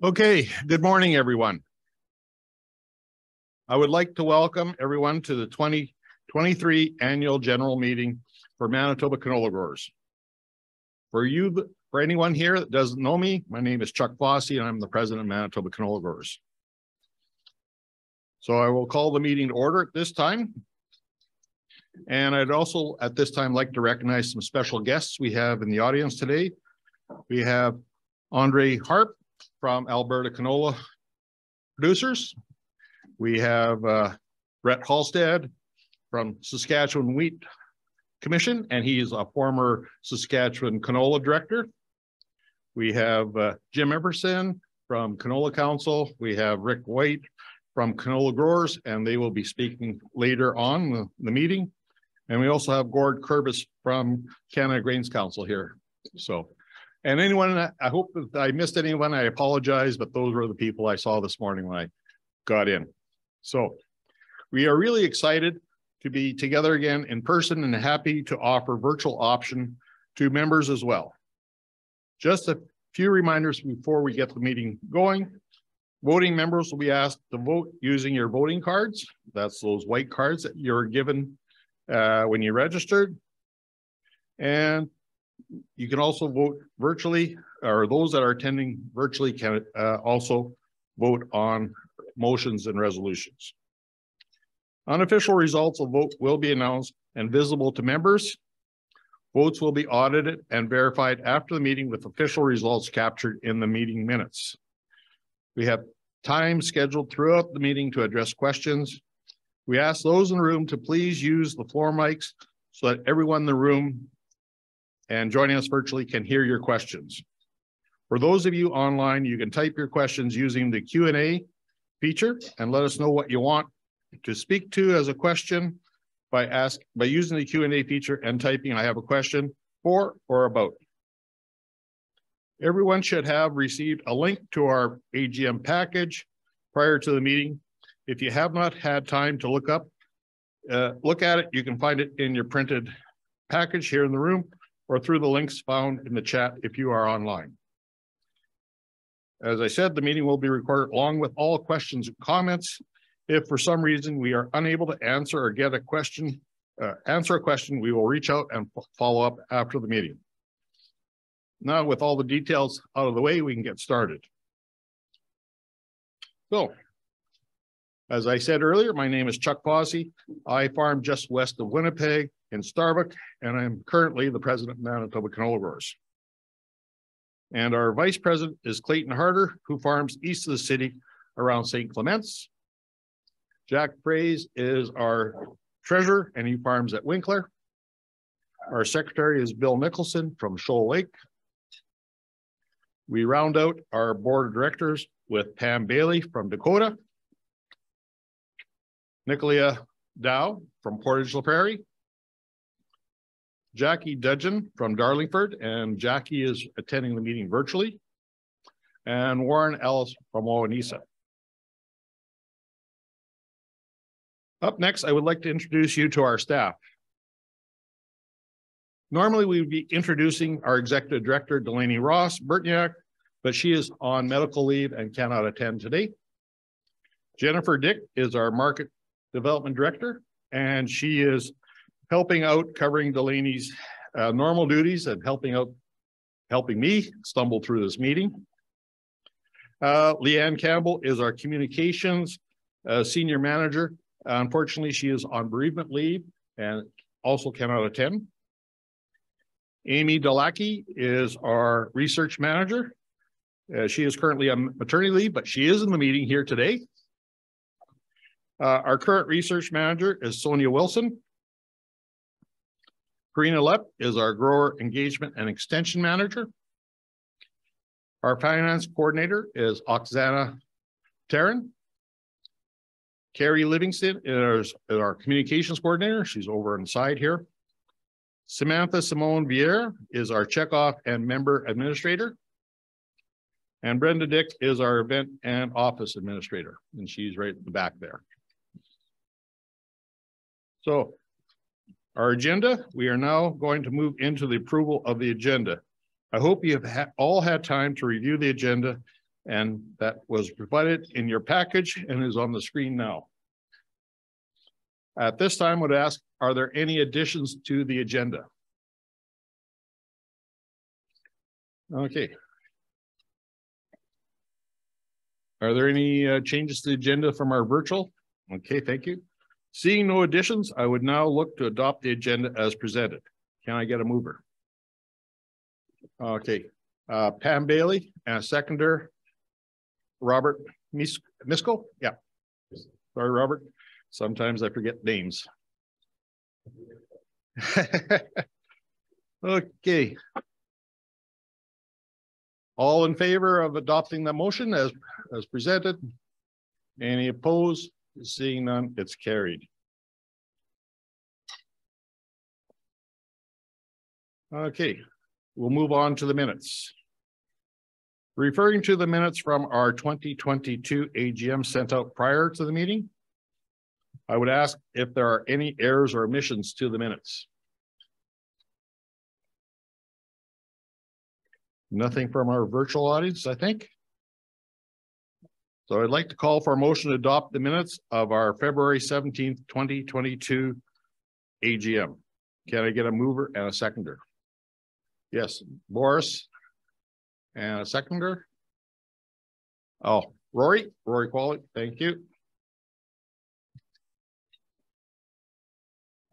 Okay, good morning, everyone. I would like to welcome everyone to the 2023 Annual General Meeting for Manitoba Canola Growers. For you, for anyone here that doesn't know me, my name is Chuck Fossay and I'm the president of Manitoba Canola Growers. So I will call the meeting to order at this time. And I'd also at this time like to recognize some special guests we have in the audience today. We have Andre Harpe from Alberta Canola Producers. We have uh, Brett Halstead from Saskatchewan Wheat Commission, and he is a former Saskatchewan Canola Director. We have uh, Jim Everson from Canola Council. We have Rick White from Canola Growers, and they will be speaking later on the, the meeting. And we also have Gord Kurbis from Canada Grains Council here. So, and anyone, I hope that I missed anyone, I apologize, but those were the people I saw this morning when I got in. So we are really excited to be together again in person and happy to offer virtual option to members as well. Just a few reminders before we get the meeting going. Voting members will be asked to vote using your voting cards. That's those white cards that you're given uh, when you registered. And you can also vote virtually, or those that are attending virtually can uh, also vote on motions and resolutions. Unofficial results of vote will be announced and visible to members. Votes will be audited and verified after the meeting with official results captured in the meeting minutes. We have time scheduled throughout the meeting to address questions. We ask those in the room to please use the floor mics so that everyone in the room and joining us virtually can hear your questions. For those of you online, you can type your questions using the Q&A feature and let us know what you want to speak to as a question by ask by using the Q&A feature and typing I have a question for or about. Everyone should have received a link to our AGM package prior to the meeting. If you have not had time to look up, uh, look at it, you can find it in your printed package here in the room or through the links found in the chat if you are online. As I said, the meeting will be recorded along with all questions and comments. If for some reason we are unable to answer or get a question, uh, answer a question, we will reach out and follow up after the meeting. Now, with all the details out of the way, we can get started. So, as I said earlier, my name is Chuck Fossay. I farm just west of Winnipeg in Starbuck, and I'm currently the president of Manitoba Canola Growers. And our vice president is Clayton Harder, who farms east of the city around St. Clements. Jack Froese is our treasurer, and he farms at Winkler. Our secretary is Bill Nicholson from Shoal Lake. We round out our board of directors with Pam Bailey from Dakota, Nicolia Dow from Portage La Prairie, Jackie Dudgeon from Darlingford, and Jackie is attending the meeting virtually, and Warren Ellis from Wawanesa. Up next, I would like to introduce you to our staff. Normally, we would be introducing our executive director, Delaney Ross Burtniak, but she is on medical leave and cannot attend today. Jennifer Dick is our market development director, and she is helping out covering Delaney's uh, normal duties and helping out, helping me stumble through this meeting. Uh, Leanne Campbell is our communications uh, senior manager. unfortunately, she is on bereavement leave and also cannot attend. Amy Dalaki is our research manager. Uh, she is currently on maternity leave, but she is in the meeting here today. Uh, our current research manager is Sonia Wilson. Karina Lepp is our grower engagement and extension manager. Our finance coordinator is Oksana Taryn. Carrie Livingston is our communications coordinator. She's over on the side here. Samantha Simone Vieira is our checkoff and member administrator. And Brenda Dick is our event and office administrator, and she's right at the back there. So our agenda, we are now going to move into the approval of the agenda. I hope you have ha all had time to review the agenda And that was provided in your package and is on the screen now. At this time, I would ask, are there any additions to the agenda? Okay. Are there any uh, changes to the agenda from our virtual? Okay, thank you. Seeing no additions, I would now look to adopt the agenda as presented. Can I get a mover? Okay, uh, Pam Bailey and a seconder, Robert Mis- Misko? Yeah. Sorry, Robert. Sometimes I forget names. Okay. All in favor of adopting the motion as, as presented? Any opposed? Seeing none, it's carried. Okay, we'll move on to the minutes. Referring to the minutes from our twenty twenty-two AGM sent out prior to the meeting. I would ask if there are any errors or omissions to the minutes. Nothing from our virtual audience, I think. So I'd like to call for a motion to adopt the minutes of our February seventeenth, twenty twenty-two AGM. Can I get a mover and a seconder? Yes, Boris. And a seconder? Oh, Rory, Rory Qualley, thank you.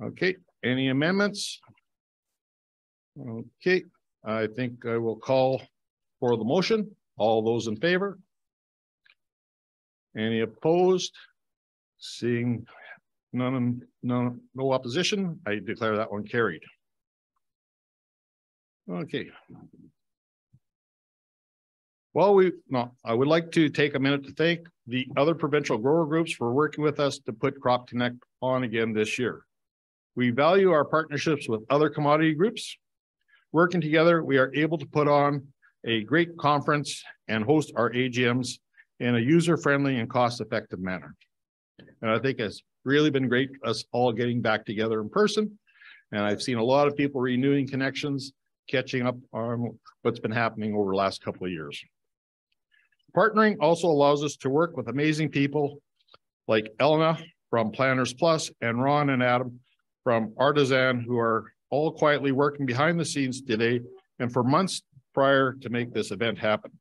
Okay, any amendments? Okay, I think I will call for the motion. All those in favor? Any opposed? Seeing none, no, no opposition, I declare that one carried. Okay. Well, we, no, I would like to take a minute to thank the other provincial grower groups for working with us to put Crop Connect on again this year. We value our partnerships with other commodity groups. Working together, we are able to put on a great conference and host our AGMs in a user-friendly and cost-effective manner. And I think it's really been great us all getting back together in person. And I've seen a lot of people renewing connections, catching up on what's been happening over the last couple of years. Partnering also allows us to work with amazing people like Elena from Planners Plus and Ron and Adam from Artisan, who are all quietly working behind the scenes today and for months prior to make this event happen.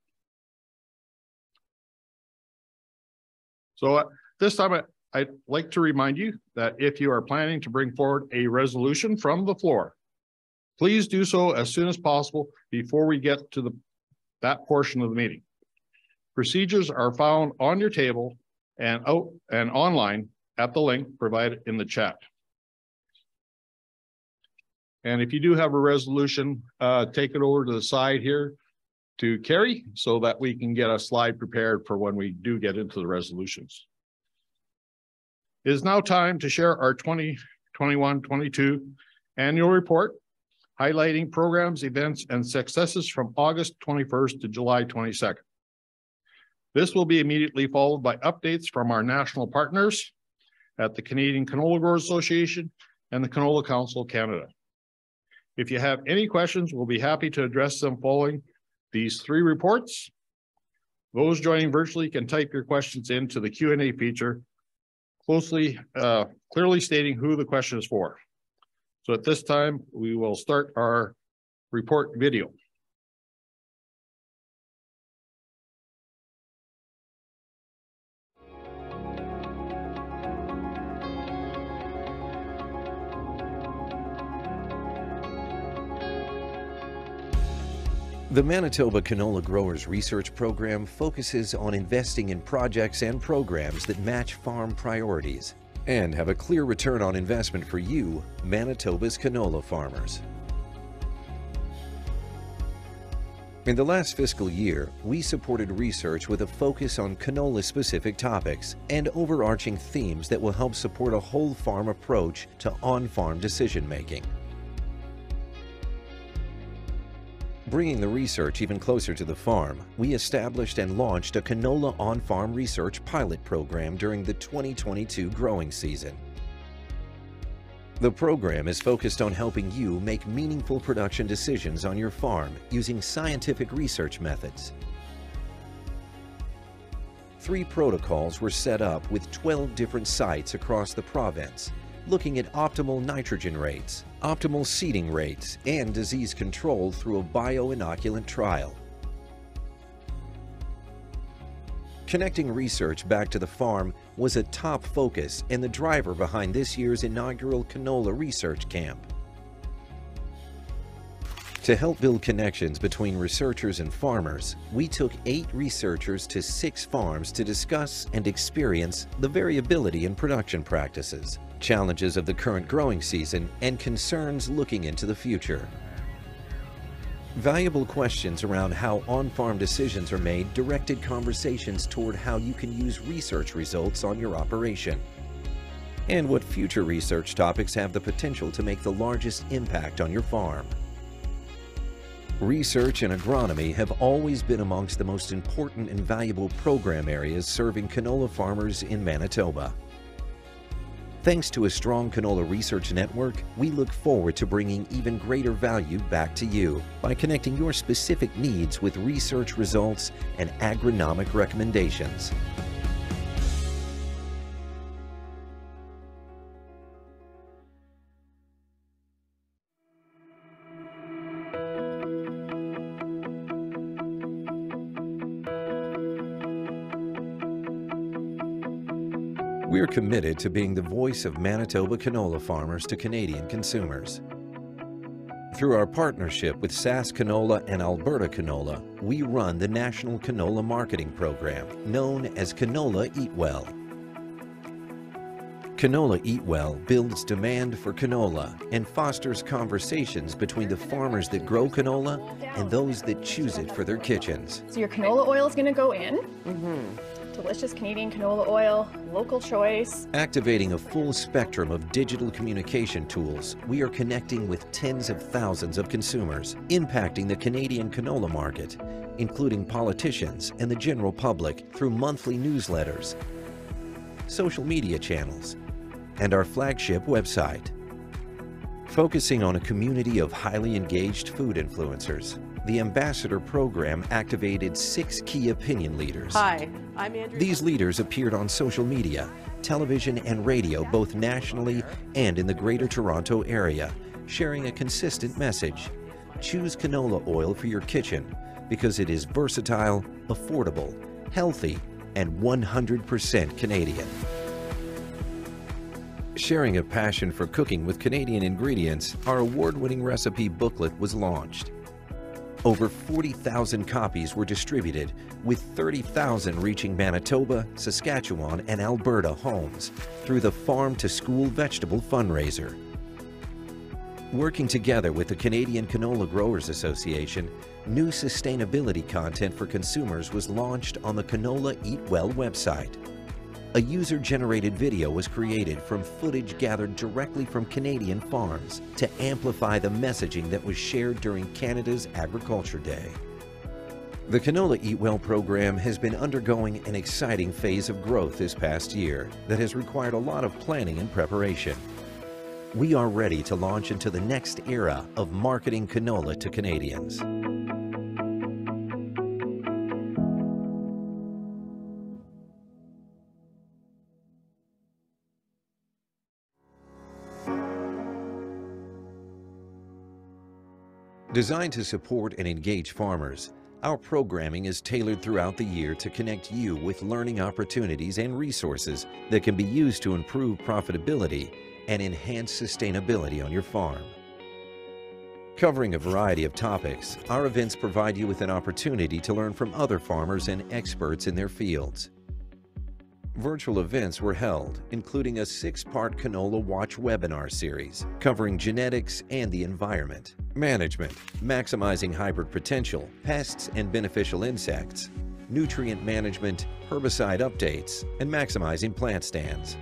So uh, this time, I, I'd like to remind you that if you are planning to bring forward a resolution from the floor, please do so as soon as possible before we get to the that portion of the meeting. Procedures are found on your table and out and online at the link provided in the chat. And if you do have a resolution, uh, take it over to the side here to carry so that we can get a slide prepared for when we do get into the resolutions. It is now time to share our 2021-22 annual report highlighting programs, events, and successes from August 21st to July 22nd. This will be immediately followed by updates from our national partners at the Canadian Canola Growers Association and the Canola Council of Canada. If you have any questions, we'll be happy to address them following these three reports. Those joining virtually can type your questions into the Q and A feature, closely, uh, clearly stating who the question is for. So at this time, we will start our report video. The Manitoba Canola Growers Research Program focuses on investing in projects and programs that match farm priorities and have a clear return on investment for you, Manitoba's canola farmers. In the last fiscal year, we supported research with a focus on canola-specific topics and overarching themes that will help support a whole farm approach to on-farm decision-making. Bringing the research even closer to the farm, we established and launched a canola on-farm research pilot program during the 2022 growing season. The program is focused on helping you make meaningful production decisions on your farm using scientific research methods. three protocols were set up with 12 different sites across the province, looking at optimal nitrogen rates, optimal seeding rates, and disease control through a bioinoculant trial. Connecting research back to the farm was a top focus and the driver behind this year's inaugural canola research camp. To help build connections between researchers and farmers, we took eight researchers to six farms to discuss and experience the variability in production practices, challenges of the current growing season, and concerns looking into the future. Valuable questions around how on-farm decisions are made directed conversations toward how you can use research results on your operation and what future research topics have the potential to make the largest impact on your farm. Research and agronomy have always been amongst the most important and valuable program areas serving canola farmers in Manitoba. Thanks to a strong canola research network, we look forward to bringing even greater value back to you by connecting your specific needs with research results and agronomic recommendations. We're committed to being the voice of Manitoba canola farmers to Canadian consumers. Through our partnership with SaskCanola and Alberta Canola, we run the National Canola Marketing Program, known as Canola Eat Well. Canola Eat Well builds demand for canola and fosters conversations between the farmers that grow canola and those that choose it for their kitchens. So your canola oil is going to go in. Mm-hmm. Delicious Canadian canola oil, local choice. Activating a full spectrum of digital communication tools, we are connecting with tens of thousands of consumers, impacting the Canadian canola market, including politicians and the general public through monthly newsletters, social media channels, and our flagship website. Focusing on a community of highly engaged food influencers, the Ambassador program activated six key opinion leaders. Hi, I'm Andrea. These leaders appeared on social media, television, and radio both nationally and in the Greater Toronto Area, sharing a consistent message. Choose canola oil for your kitchen because it is versatile, affordable, healthy, and 100% Canadian. Sharing a passion for cooking with Canadian ingredients, our award-winning recipe booklet was launched. Over 40,000 copies were distributed, with 30,000 reaching Manitoba, Saskatchewan, and Alberta homes through the Farm to School Vegetable Fundraiser. Working together with the Canadian Canola Growers Association, new sustainability content for consumers was launched on the Canola Eat Well website. A user-generated video was created from footage gathered directly from Canadian farms to amplify the messaging that was shared during Canada's Agriculture Day. The Canola Eat Well program has been undergoing an exciting phase of growth this past year that has required a lot of planning and preparation. We are ready to launch into the next era of marketing canola to Canadians. Designed to support and engage farmers, our programming is tailored throughout the year to connect you with learning opportunities and resources that can be used to improve profitability and enhance sustainability on your farm. Covering a variety of topics, our events provide you with an opportunity to learn from other farmers and experts in their fields. Virtual events were held, including a six-part Canola Watch webinar series covering genetics and the environment, management, maximizing hybrid potential, pests and beneficial insects, nutrient management, herbicide updates, and maximizing plant stands.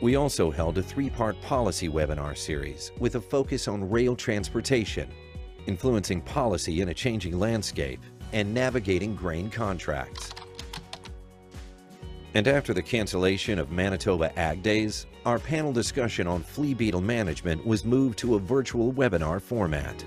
We also held a three-part policy webinar series with a focus on rail transportation, influencing policy in a changing landscape, and navigating grain contracts. And after the cancellation of Manitoba Ag Days, our panel discussion on flea beetle management was moved to a virtual webinar format.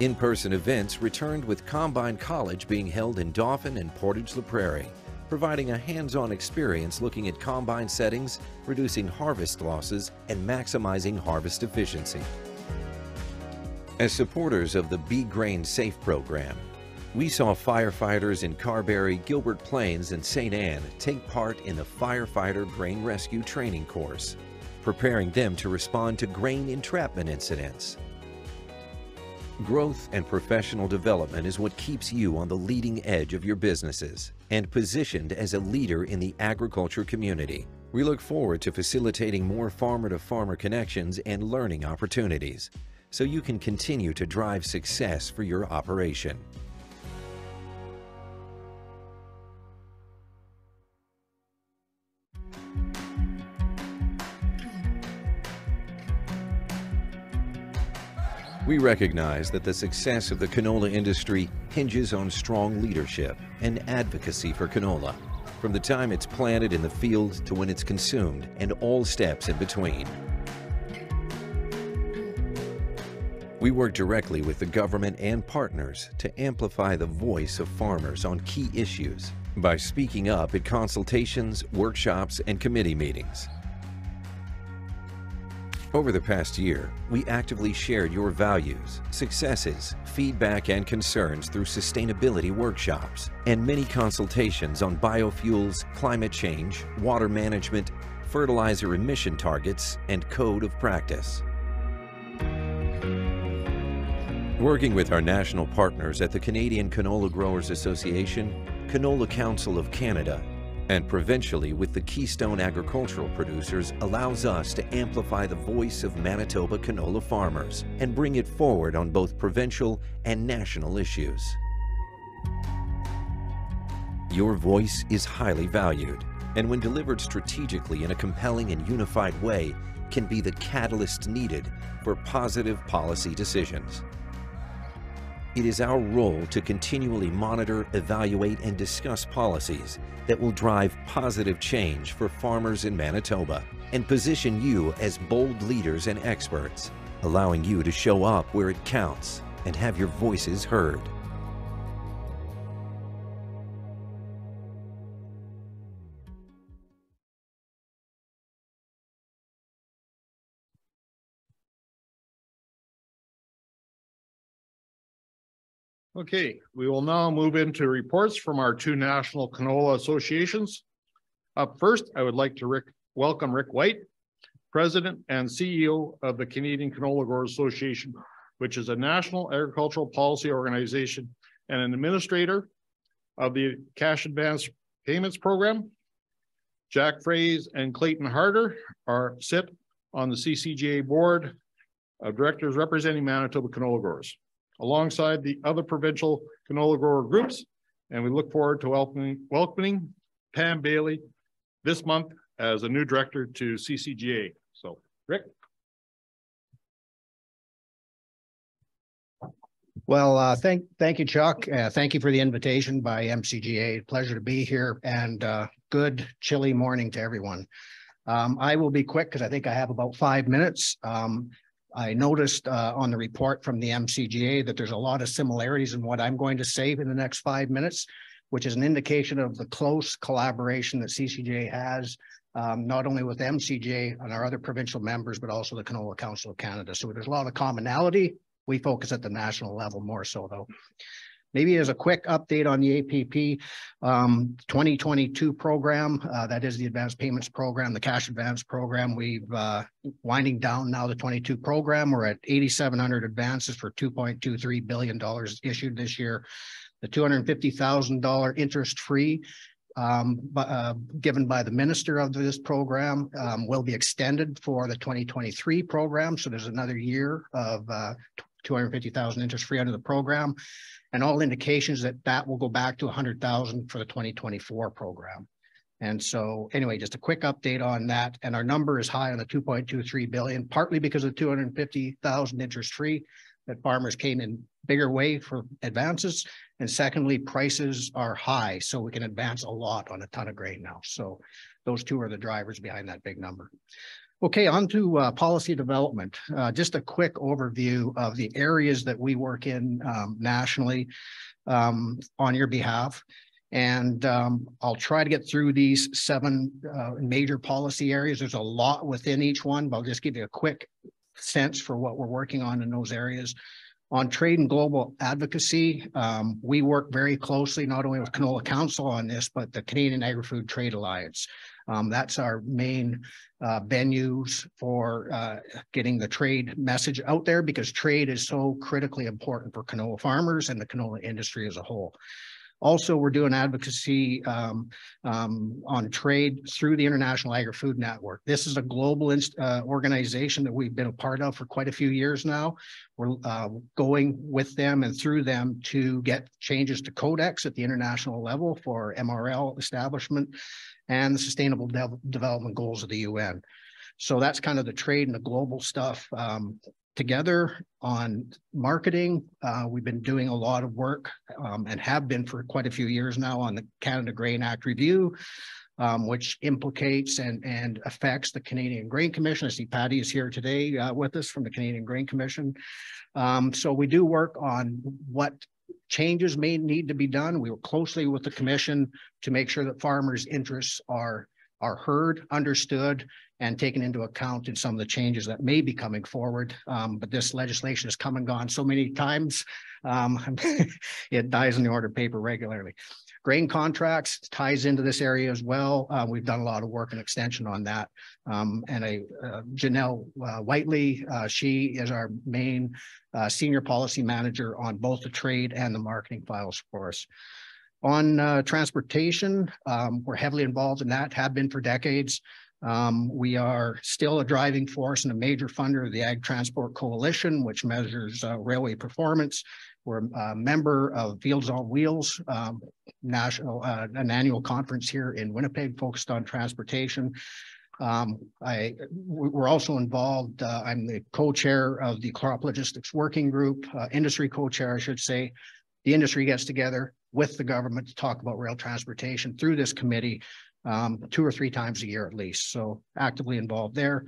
In-person events returned with Combine College being held in Dauphin and Portage la Prairie, providing a hands-on experience looking at combine settings, reducing harvest losses, and maximizing harvest efficiency. As supporters of the Be Grain Safe program, we saw firefighters in Carberry, Gilbert Plains, and St. Anne take part in the Firefighter Grain Rescue Training Course, preparing them to respond to grain entrapment incidents. Growth and professional development is what keeps you on the leading edge of your businesses and positioned as a leader in the agriculture community. We look forward to facilitating more farmer-to-farmer connections and learning opportunities so you can continue to drive success for your operation. We recognize that the success of the canola industry hinges on strong leadership and advocacy for canola, from the time it's planted in the field to when it's consumed and all steps in between. We work directly with the government and partners to amplify the voice of farmers on key issues by speaking up at consultations, workshops, and committee meetings. Over the past year, we actively shared your values, successes, feedback, and concerns through sustainability workshops and many consultations on biofuels, climate change, water management, fertilizer emission targets, and code of practice. Working with our national partners at the Canadian Canola Growers Association, Canola Council of Canada, and provincially with the Keystone Agricultural Producers allows us to amplify the voice of Manitoba canola farmers and bring it forward on both provincial and national issues. Your voice is highly valued, and when delivered strategically in a compelling and unified way, can be the catalyst needed for positive policy decisions. It is our role to continually monitor, evaluate, and discuss policies that will drive positive change for farmers in Manitoba and position you as bold leaders and experts, allowing you to show up where it counts and have your voices heard. Okay, we will now move into reports from our two national canola associations. Up first, I would like to Rick, welcome Rick White, President and CEO of the Canadian Canola Growers Association, which is a national agricultural policy organization and an administrator of the Cash Advance Payments Program. Jack Froese and Clayton Harder are sit on the CCGA Board of Directors representing Manitoba canola growers alongside the other provincial canola grower groups. And we look forward to welcoming, welcoming Pam Bailey this month as a new director to CCGA. So, Rick. Well, uh, thank thank you, Chuck. Uh, thank you for the invitation by MCGA. Pleasure to be here, and uh, good chilly morning to everyone. Um, I will be quick because I think I have about five minutes. Um, I noticed uh, on the report from the MCGA that there's a lot of similarities in what I'm going to say in the next five minutes, which is an indication of the close collaboration that CCGA has, um, not only with MCGA and our other provincial members, but also the Canola Council of Canada. So there's a lot of commonality. We focus at the national level more so though. Maybe as a quick update on the APP um, 2022 program, uh, that is the advanced payments program, the cash advance program. We've uh, winding down now the 22 program. We're at 8,700 advances for 2.23 billion dollars issued this year. The $250,000 interest free um, uh, given by the minister of this program um, will be extended for the 2023 program. So there's another year of uh, 250,000 interest free under the program and all indications that that will go back to 100,000 for the 2024 program. And so anyway, just a quick update on that. And our number is high on the 2.23 billion, partly because of 250,000 interest free that farmers came in bigger way for advances. And secondly, prices are high, so we can advance a lot on a ton of grain now. So those two are the drivers behind that big number. Okay, on to uh, policy development. Uh, just a quick overview of the areas that we work in um, nationally um, on your behalf. And um, I'll try to get through these seven uh, major policy areas. There's a lot within each one, but I'll just give you a quick sense for what we're working on in those areas. On trade and global advocacy, um, we work very closely not only with Canola Council on this, but the Canadian Agri-Food Trade Alliance. Um, that's our main uh, venues for uh, getting the trade message out there because trade is so critically important for canola farmers and the canola industry as a whole. Also, we're doing advocacy um, um, on trade through the International Agri-Food Network. This is a global uh, organization that we've been a part of for quite a few years now. We're uh, going with them and through them to get changes to codex at the international level for MRL establishment and the Sustainable De Development Goals of the UN. So that's kind of the trade and the global stuff. Um, together on marketing. Uh, we've been doing a lot of work um, and have been for quite a few years now on the Canada Grain Act review, um, which implicates and, and affects the Canadian Grain Commission. I see Patty is here today uh, with us from the Canadian Grain Commission. Um, so we do work on what changes may need to be done. We work closely with the commission to make sure that farmers' interests are are heard, understood, and taken into account in some of the changes that may be coming forward. Um, but this legislation has come and gone so many times, um, it dies in the order paper regularly. Grain contracts ties into this area as well. Uh, we've done a lot of work and extension on that. Um, and a uh, Janelle uh, Whiteley, uh, she is our main uh, senior policy manager on both the trade and the marketing files for us. On uh, transportation, um, we're heavily involved in that, have been for decades. Um, we are still a driving force and a major funder of the Ag Transport Coalition, which measures uh, railway performance. We're a member of Fields on Wheels, um, national, uh, an annual conference here in Winnipeg focused on transportation. Um, I, we're also involved, uh, I'm the co-chair of the crop logistics working group, uh, industry co-chair, I should say. The industry gets together, with the government to talk about rail transportation through this committee um, two or three times a year at least. So actively involved there.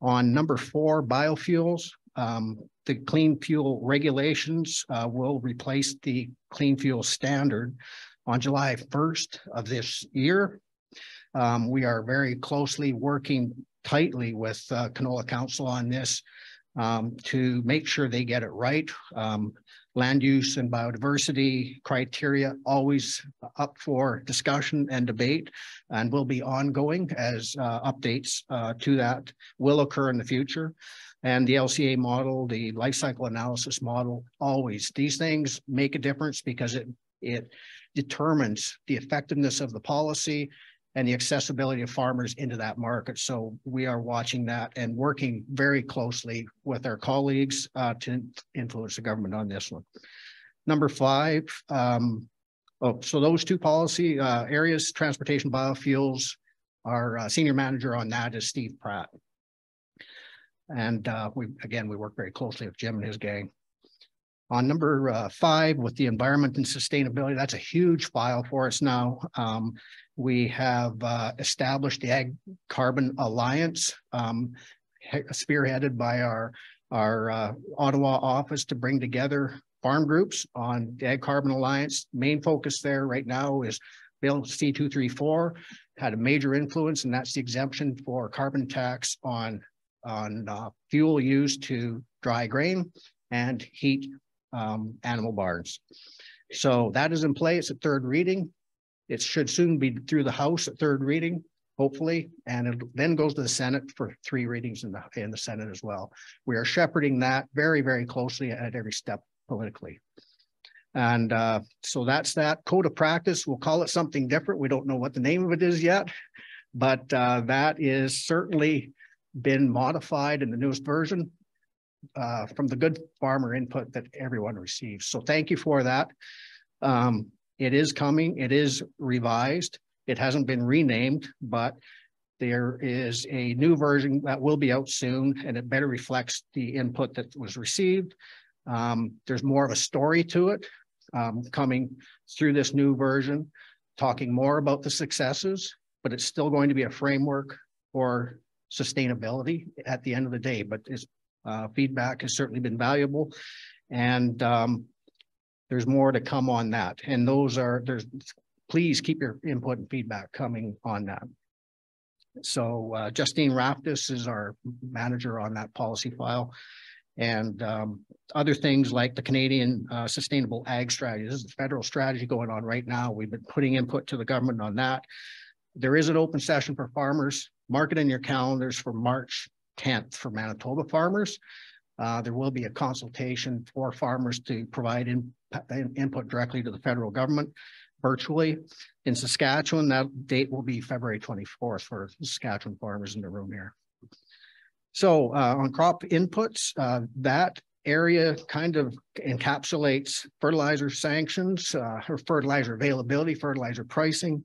On number four, biofuels, um, the clean fuel regulations uh, will replace the clean fuel standard on July 1st of this year. Um, we are very closely working tightly with uh, Canola Council on this um, to make sure they get it right. Um, land use and biodiversity criteria always up for discussion and debate and will be ongoing as uh, updates uh, to that will occur in the future. And the LCA model, the life cycle analysis model, always these things make a difference because it it determines the effectiveness of the policy and the accessibility of farmers into that market. So we are watching that and working very closely with our colleagues uh, to influence the government on this one. Number five, um, oh, so those two policy uh, areas, transportation biofuels, our uh, senior manager on that is Steve Pratt. And uh, we, again, we work very closely with Jim and his gang. On number uh, five, with the environment and sustainability, that's a huge file for us now. Um, we have uh, established the Ag Carbon Alliance, um, spearheaded by our, our uh, Ottawa office to bring together farm groups on the Ag Carbon Alliance. Main focus there right now is Bill C234 had a major influence, and that's the exemption for carbon tax on, on uh, fuel used to dry grain and heat um, animal barns. So that is in place at third reading. It should soon be through the House at third reading, hopefully, and it then goes to the Senate for three readings in the in the Senate as well. We are shepherding that very, very closely at every step politically. And uh, so that's that code of practice. We'll call it something different. We don't know what the name of it is yet, but uh, that is certainly been modified in the newest version uh, from the good farmer input that everyone receives. So thank you for that. Um, it is coming. It is revised. It hasn't been renamed, but there is a new version that will be out soon, and it better reflects the input that was received. Um, there's more of a story to it um, coming through this new version, talking more about the successes, but it's still going to be a framework for sustainability at the end of the day, but uh, feedback has certainly been valuable. And um, there's more to come on that. And those are, there's, please keep your input and feedback coming on that. So uh, Justine Raftis is our manager on that policy file. And um, other things like the Canadian uh, Sustainable Ag Strategy. This is a federal strategy going on right now. We've been putting input to the government on that. There is an open session for farmers. Mark it in your calendars for March 10th for Manitoba farmers. Uh, there will be a consultation for farmers to provide in, in, input directly to the federal government virtually. In Saskatchewan, that date will be February 24th for Saskatchewan farmers in the room here. So uh, on crop inputs, uh, that area kind of encapsulates fertilizer sanctions, uh, or fertilizer availability, fertilizer pricing.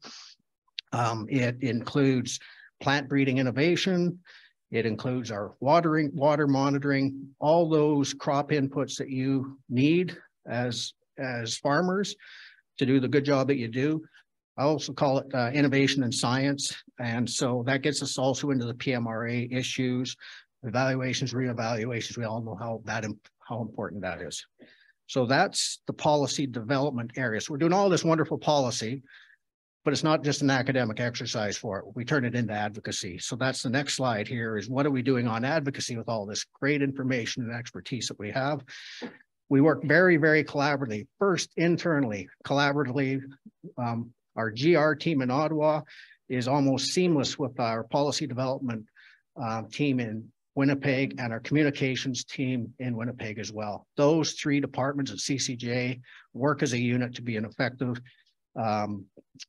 Um, it includes plant breeding innovation. It includes our watering, water monitoring, all those crop inputs that you need as, as farmers to do the good job that you do. I also call it uh, innovation and science. And so that gets us also into the PMRA issues, evaluations, reevaluations. We all know how that how important that is. So that's the policy development area. So we're doing all this wonderful policy, but it's not just an academic exercise for it. We turn it into advocacy. So that's the next slide here is what are we doing on advocacy with all this great information and expertise that we have? We work very, very collaboratively, first internally, collaboratively. Um, our GR team in Ottawa is almost seamless with our policy development uh, team in Winnipeg and our communications team in Winnipeg as well. Those three departments at CCGA work as a unit to be an effective um,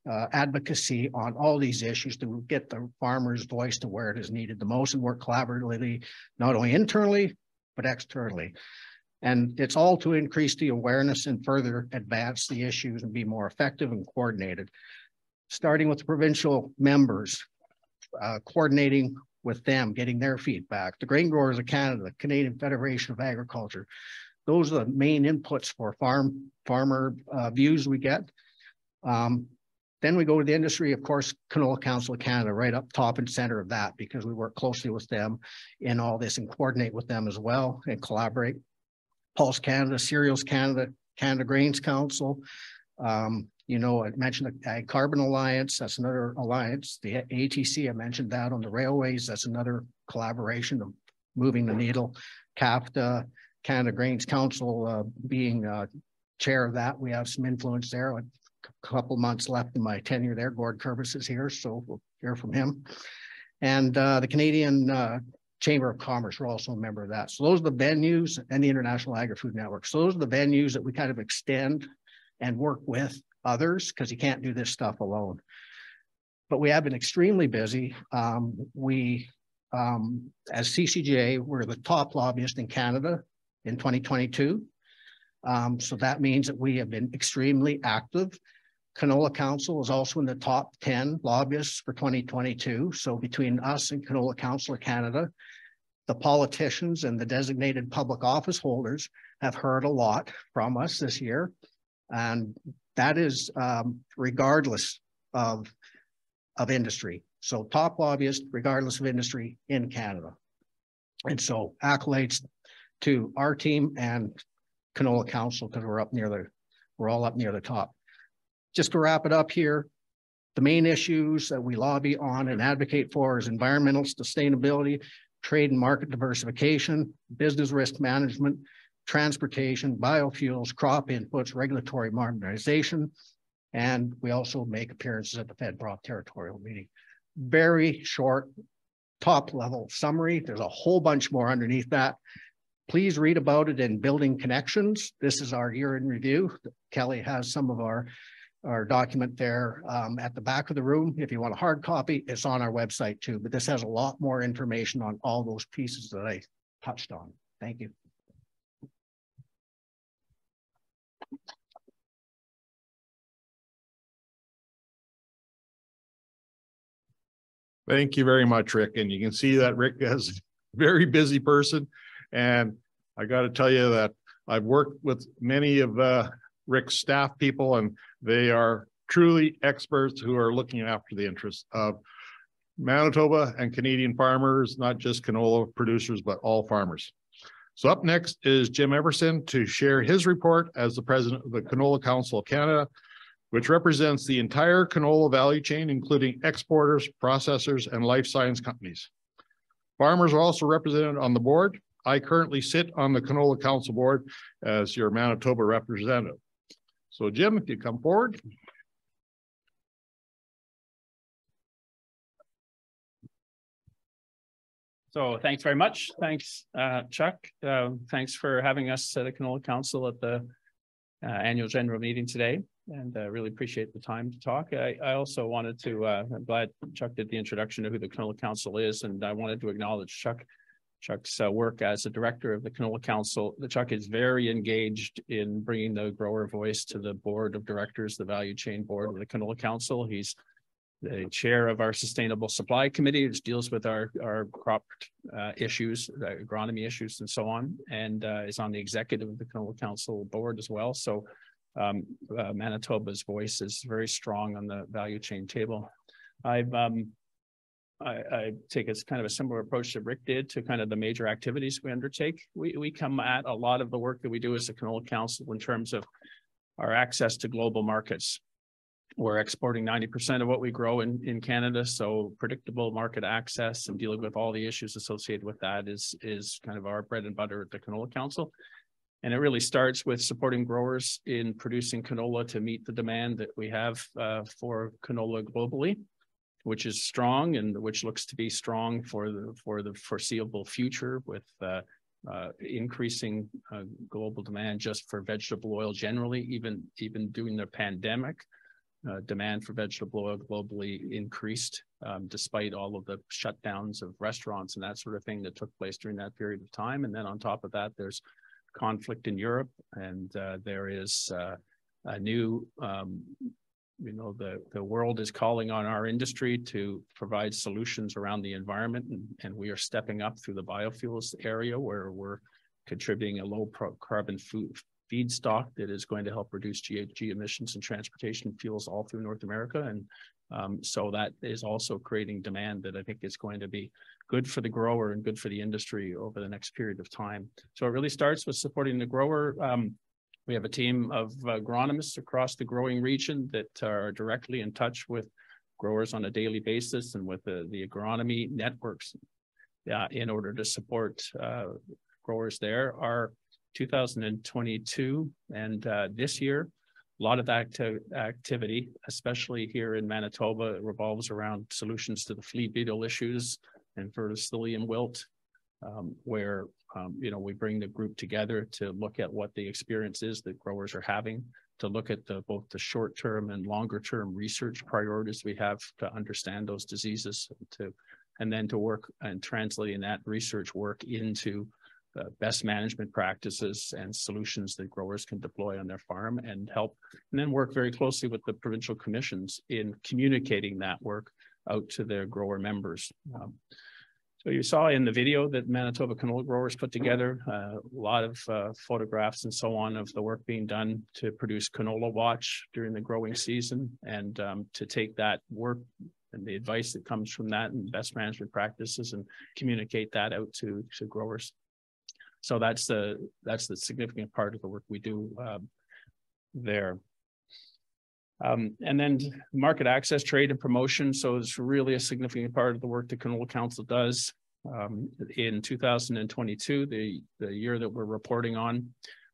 uh, advocacy on all these issues to get the farmer's voice to where it is needed the most and work collaboratively, not only internally, but externally. And it's all to increase the awareness and further advance the issues and be more effective and coordinated. Starting with the provincial members, uh, coordinating with them, getting their feedback, the Grain Growers of Canada, the Canadian Federation of Agriculture. Those are the main inputs for farm farmer uh, views we get. Um, then we go to the industry, of course, Canola Council of Canada, right up top and center of that, because we work closely with them in all this and coordinate with them as well and collaborate. Pulse Canada, Cereals Canada, Canada Grains Council. Um, you know, I mentioned the Ag Carbon Alliance, that's another alliance. The ATC, I mentioned that on the railways, that's another collaboration of moving the needle. CAFTA, Canada Grains Council uh, being uh, chair of that, we have some influence there. A couple months left in my tenure there. Gord Kurbis is here, so we'll hear from him. And uh, the Canadian uh, Chamber of Commerce, we're also a member of that. So those are the venues and the International Agri-Food Network. So those are the venues that we kind of extend and work with others because you can't do this stuff alone. But we have been extremely busy. Um, we, um, as CCGA, we're the top lobbyist in Canada in 2022. Um, so that means that we have been extremely active. Canola Council is also in the top 10 lobbyists for 2022. So between us and Canola Council of Canada, the politicians and the designated public office holders have heard a lot from us this year. And that is um, regardless of, of industry. So top lobbyist, regardless of industry in Canada. And so accolades to our team and Canola Council because we're up near the, we're all up near the top just to wrap it up here, the main issues that we lobby on and advocate for is environmental sustainability, trade and market diversification, business risk management, transportation, biofuels, crop inputs, regulatory modernization, and we also make appearances at the FedProp territorial meeting. Very short, top level summary. There's a whole bunch more underneath that. Please read about it in Building Connections. This is our year in review. Kelly has some of our our document there um, at the back of the room. If you want a hard copy, it's on our website too, but this has a lot more information on all those pieces that I touched on. Thank you. Thank you very much, Rick. And you can see that Rick is a very busy person. And I got to tell you that I've worked with many of uh, Rick's staff people, and they are truly experts who are looking after the interests of Manitoba and Canadian farmers, not just canola producers, but all farmers. So up next is Jim Everson to share his report as the president of the Canola Council of Canada, which represents the entire canola value chain, including exporters, processors, and life science companies. Farmers are also represented on the board. I currently sit on the Canola Council Board as your Manitoba representative. So Jim, if you come forward. So thanks very much. Thanks, uh, Chuck. Uh, thanks for having us at the Canola Council at the uh, annual general meeting today. And I really appreciate the time to talk. I, I also wanted to, uh, I'm glad Chuck did the introduction to who the Canola Council is, and I wanted to acknowledge Chuck Chuck's uh, work as a director of the Canola Council. The Chuck is very engaged in bringing the grower voice to the board of directors, the value chain board of the Canola Council. He's the chair of our sustainable supply committee, which deals with our, our crop uh, issues, agronomy issues and so on, and uh, is on the executive of the Canola Council board as well. So um, uh, Manitoba's voice is very strong on the value chain table. I've um, I, I, take a kind of a similar approach that Rick did to kind of the major activities we undertake. We, we come at a lot of the work that we do as a canola council in terms of our access to global markets. We're exporting 90% of what we grow in, in Canada. So predictable market access and dealing with all the issues associated with that is, is kind of our bread and butter at the Canola Council. And it really starts with supporting growers in producing canola to meet the demand that we have uh, for canola globally which is strong and which looks to be strong for the for the foreseeable future with uh, uh, increasing uh, global demand just for vegetable oil generally, even even during the pandemic. Uh, demand for vegetable oil globally increased um, despite all of the shutdowns of restaurants and that sort of thing that took place during that period of time. And then on top of that, there's conflict in Europe, and uh, there is uh, a new um, you know, the, the world is calling on our industry to provide solutions around the environment. And, and we are stepping up through the biofuels area where we're contributing a low carbon food feedstock that is going to help reduce GHG emissions and transportation fuels all through North America. And um, so that is also creating demand that I think is going to be good for the grower and good for the industry over the next period of time. So it really starts with supporting the grower. Um, we have a team of agronomists across the growing region that are directly in touch with growers on a daily basis and with the, the agronomy networks uh, in order to support uh, growers there. Our 2022 and uh, this year, a lot of that acti activity, especially here in Manitoba, revolves around solutions to the flea beetle issues and verticillium wilt, um, where um, you know, we bring the group together to look at what the experience is that growers are having, to look at the both the short term and longer term research priorities we have to understand those diseases, to and then to work and translating that research work into uh, best management practices and solutions that growers can deploy on their farm and help, and then work very closely with the provincial commissions in communicating that work out to their grower members. Um, so you saw in the video that Manitoba canola growers put together uh, a lot of uh, photographs and so on of the work being done to produce canola watch during the growing season and um, to take that work and the advice that comes from that and best management practices and communicate that out to, to growers. So that's the that's the significant part of the work we do uh, there. Um, and then market access, trade and promotion. So it's really a significant part of the work the Canola Council does. Um, in 2022, the, the year that we're reporting on,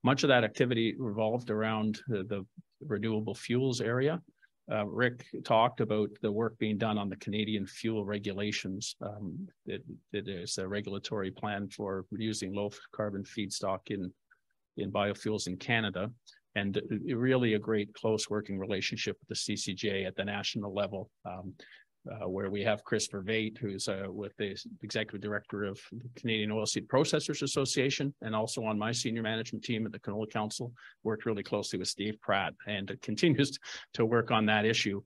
much of that activity revolved around the, the renewable fuels area. Uh, Rick talked about the work being done on the Canadian fuel regulations. Um, it, it is a regulatory plan for using low carbon feedstock in, in biofuels in Canada and really a great close working relationship with the CCGA at the national level, um, uh, where we have Christopher Vervaet, who's uh, with the executive director of the Canadian Oilseed Processors Association, and also on my senior management team at the Canola Council, worked really closely with Steve Pratt and continues to work on that issue.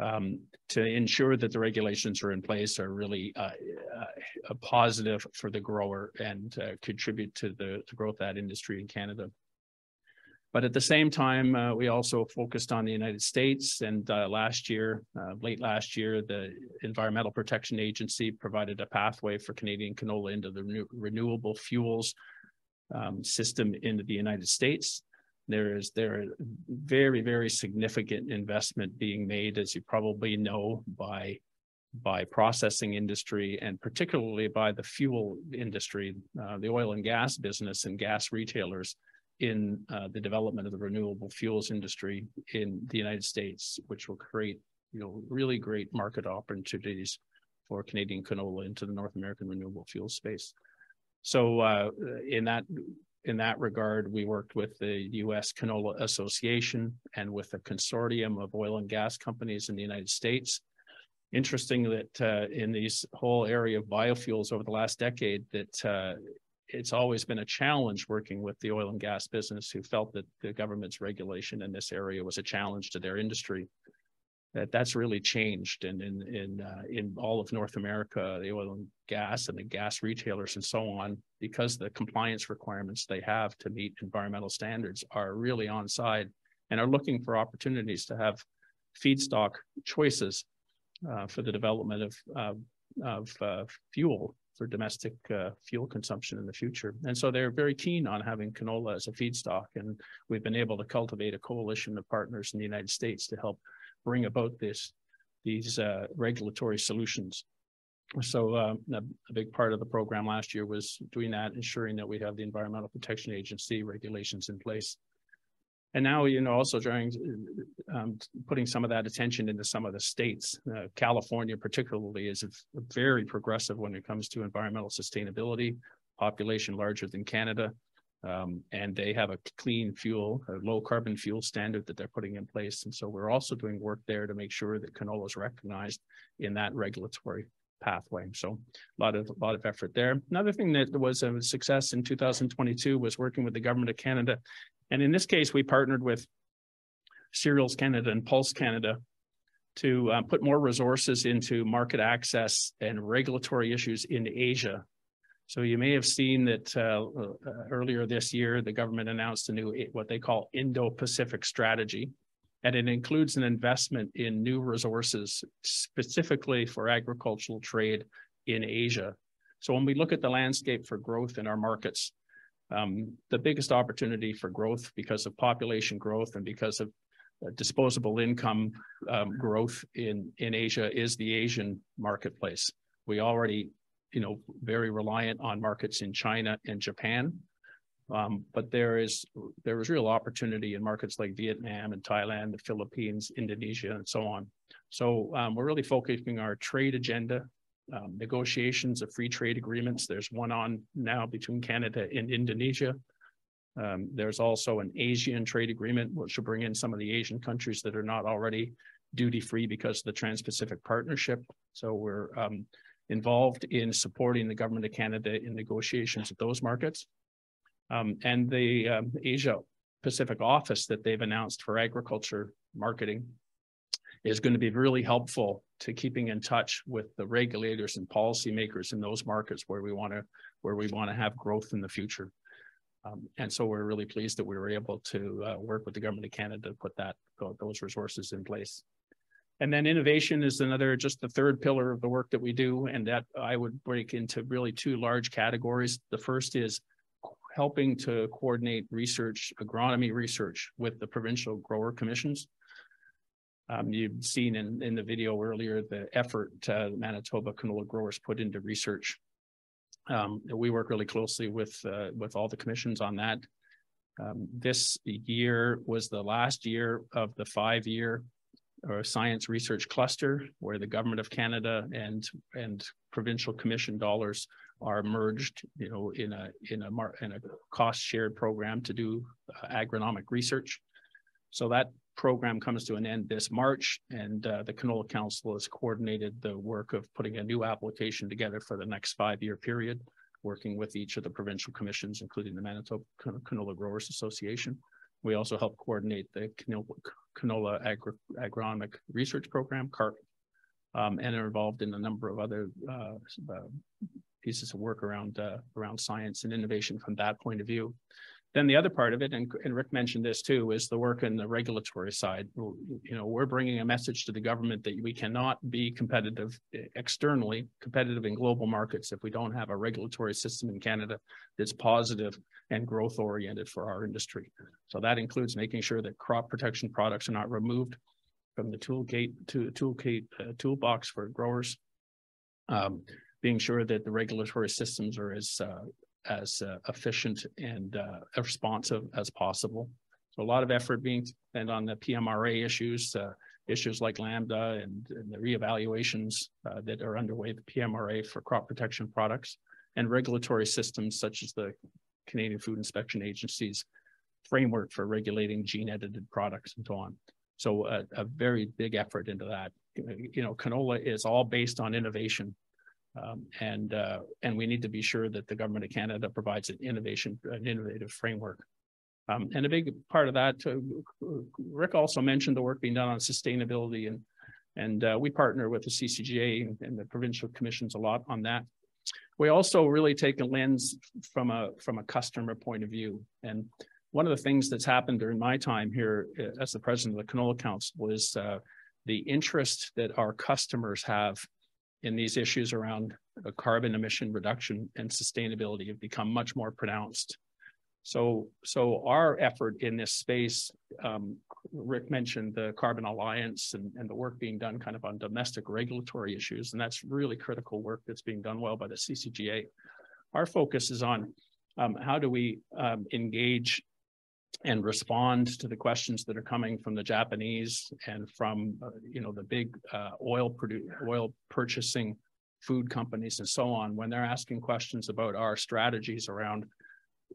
Um, to ensure that the regulations are in place are really uh, uh, positive for the grower and uh, contribute to the, the growth of that industry in Canada. But at the same time, uh, we also focused on the United States and uh, last year, uh, late last year, the Environmental Protection Agency provided a pathway for Canadian canola into the renew renewable fuels um, system into the United States. There is there very, very significant investment being made, as you probably know, by by processing industry and particularly by the fuel industry, uh, the oil and gas business and gas retailers in uh, the development of the renewable fuels industry in the United States, which will create, you know, really great market opportunities for Canadian canola into the North American renewable fuel space. So uh, in that in that regard, we worked with the U.S. Canola Association and with a consortium of oil and gas companies in the United States. Interesting that uh, in this whole area of biofuels over the last decade, that uh, it's always been a challenge working with the oil and gas business who felt that the government's regulation in this area was a challenge to their industry. That that's really changed, and in in uh, in all of North America, the oil and gas and the gas retailers and so on, because the compliance requirements they have to meet environmental standards are really on side and are looking for opportunities to have feedstock choices uh, for the development of uh, of fuel for domestic uh, fuel consumption in the future. And so they're very keen on having canola as a feedstock. And we've been able to cultivate a coalition of partners in the United States to help bring about this, these uh, regulatory solutions. So uh, a, a, big part of the program last year was doing that, ensuring that we have the Environmental Protection Agency regulations in place and now, you know, also trying, um, putting some of that attention into some of the states. Uh, California, particularly, is very progressive when it comes to environmental sustainability. Population larger than Canada, um, and they have a clean fuel, a low carbon fuel standard that they're putting in place. And so we're also doing work there to make sure that canola is recognized in that regulatory pathway. So a lot of a lot of effort there. Another thing that was a success in 2022 was working with the government of Canada and in this case, we partnered with Cereals Canada and Pulse Canada to uh, put more resources into market access and regulatory issues in Asia. So you may have seen that uh, uh, earlier this year, the government announced a new, what they call Indo-Pacific strategy. And it includes an investment in new resources specifically for agricultural trade in Asia. So when we look at the landscape for growth in our markets, um, the biggest opportunity for growth because of population growth and because of uh, disposable income um, growth in, in Asia is the Asian marketplace. We already, you know, very reliant on markets in China and Japan. Um, but there is there is real opportunity in markets like Vietnam and Thailand, the Philippines, Indonesia, and so on. So um, we're really focusing our trade agenda um, negotiations of free trade agreements. There's one on now between Canada and Indonesia. Um, there's also an Asian trade agreement, which will bring in some of the Asian countries that are not already duty free because of the Trans Pacific Partnership. So we're um, involved in supporting the government of Canada in negotiations of those markets. Um, and the um, Asia Pacific office that they've announced for agriculture marketing is going to be really helpful to keeping in touch with the regulators and policymakers in those markets where we want to where we want to have growth in the future. Um, and so we're really pleased that we were able to uh, work with the government of Canada to put that those resources in place. And then innovation is another, just the third pillar of the work that we do. And that I would break into really two large categories. The first is helping to coordinate research, agronomy research with the provincial grower commissions. Um, you've seen in, in the video earlier the effort uh, Manitoba canola growers put into research. Um, we work really closely with uh, with all the commissions on that. Um, this year was the last year of the five-year uh, science research cluster, where the government of Canada and and provincial commission dollars are merged, you know, in a in a in a cost shared program to do uh, agronomic research. So that program comes to an end this March, and uh, the Canola Council has coordinated the work of putting a new application together for the next five-year period, working with each of the provincial commissions, including the Manitoba Canola Growers Association. We also help coordinate the Canola, canola Agri Agronomic Research Program, CARP, um, and are involved in a number of other uh, uh, pieces of work around uh, around science and innovation from that point of view. then the other part of it, and, and Rick mentioned this too, is the work in the regulatory side. You know, we're bringing a message to the government that we cannot be competitive eh, externally, competitive in global markets if we don't have a regulatory system in Canada that's positive and growth oriented for our industry. So that includes making sure that crop protection products are not removed from the toolkit to uh, toolbox for growers. Um, being sure that the regulatory systems are as uh, as uh, efficient and uh, responsive as possible. So a lot of effort being spent on the PMRA issues, issues like Lambda and, and the reevaluations that are underway, the PMRA for crop protection products and regulatory systems such as the Canadian Food Inspection Agency's framework for regulating gene edited products and so on. So a, a very big effort into that. You know, canola is all based on innovation um, and uh, and we need to be sure that the government of Canada provides an innovation, an innovative framework. Um, and a big part of that, uh, Rick also mentioned the work being done on sustainability, and and uh, we partner with the CCGA and, the provincial commissions a lot on that. We also really take a lens from a from a customer point of view, and one of the things that's happened during my time here uh, as the president of the Canola Council is uh, the interest that our customers have in these issues around carbon emission reduction and sustainability have become much more pronounced. So, so our effort in this space, um, Rick mentioned the Carbon Alliance and, and the work being done kind of on domestic regulatory issues, and that's really critical work that's being done well by the CCGA. Our focus is on um, how do we um, engage and respond to the questions that are coming from the Japanese and from uh, you know the big uh, oil oil purchasing food companies and so on when they're asking questions about our strategies around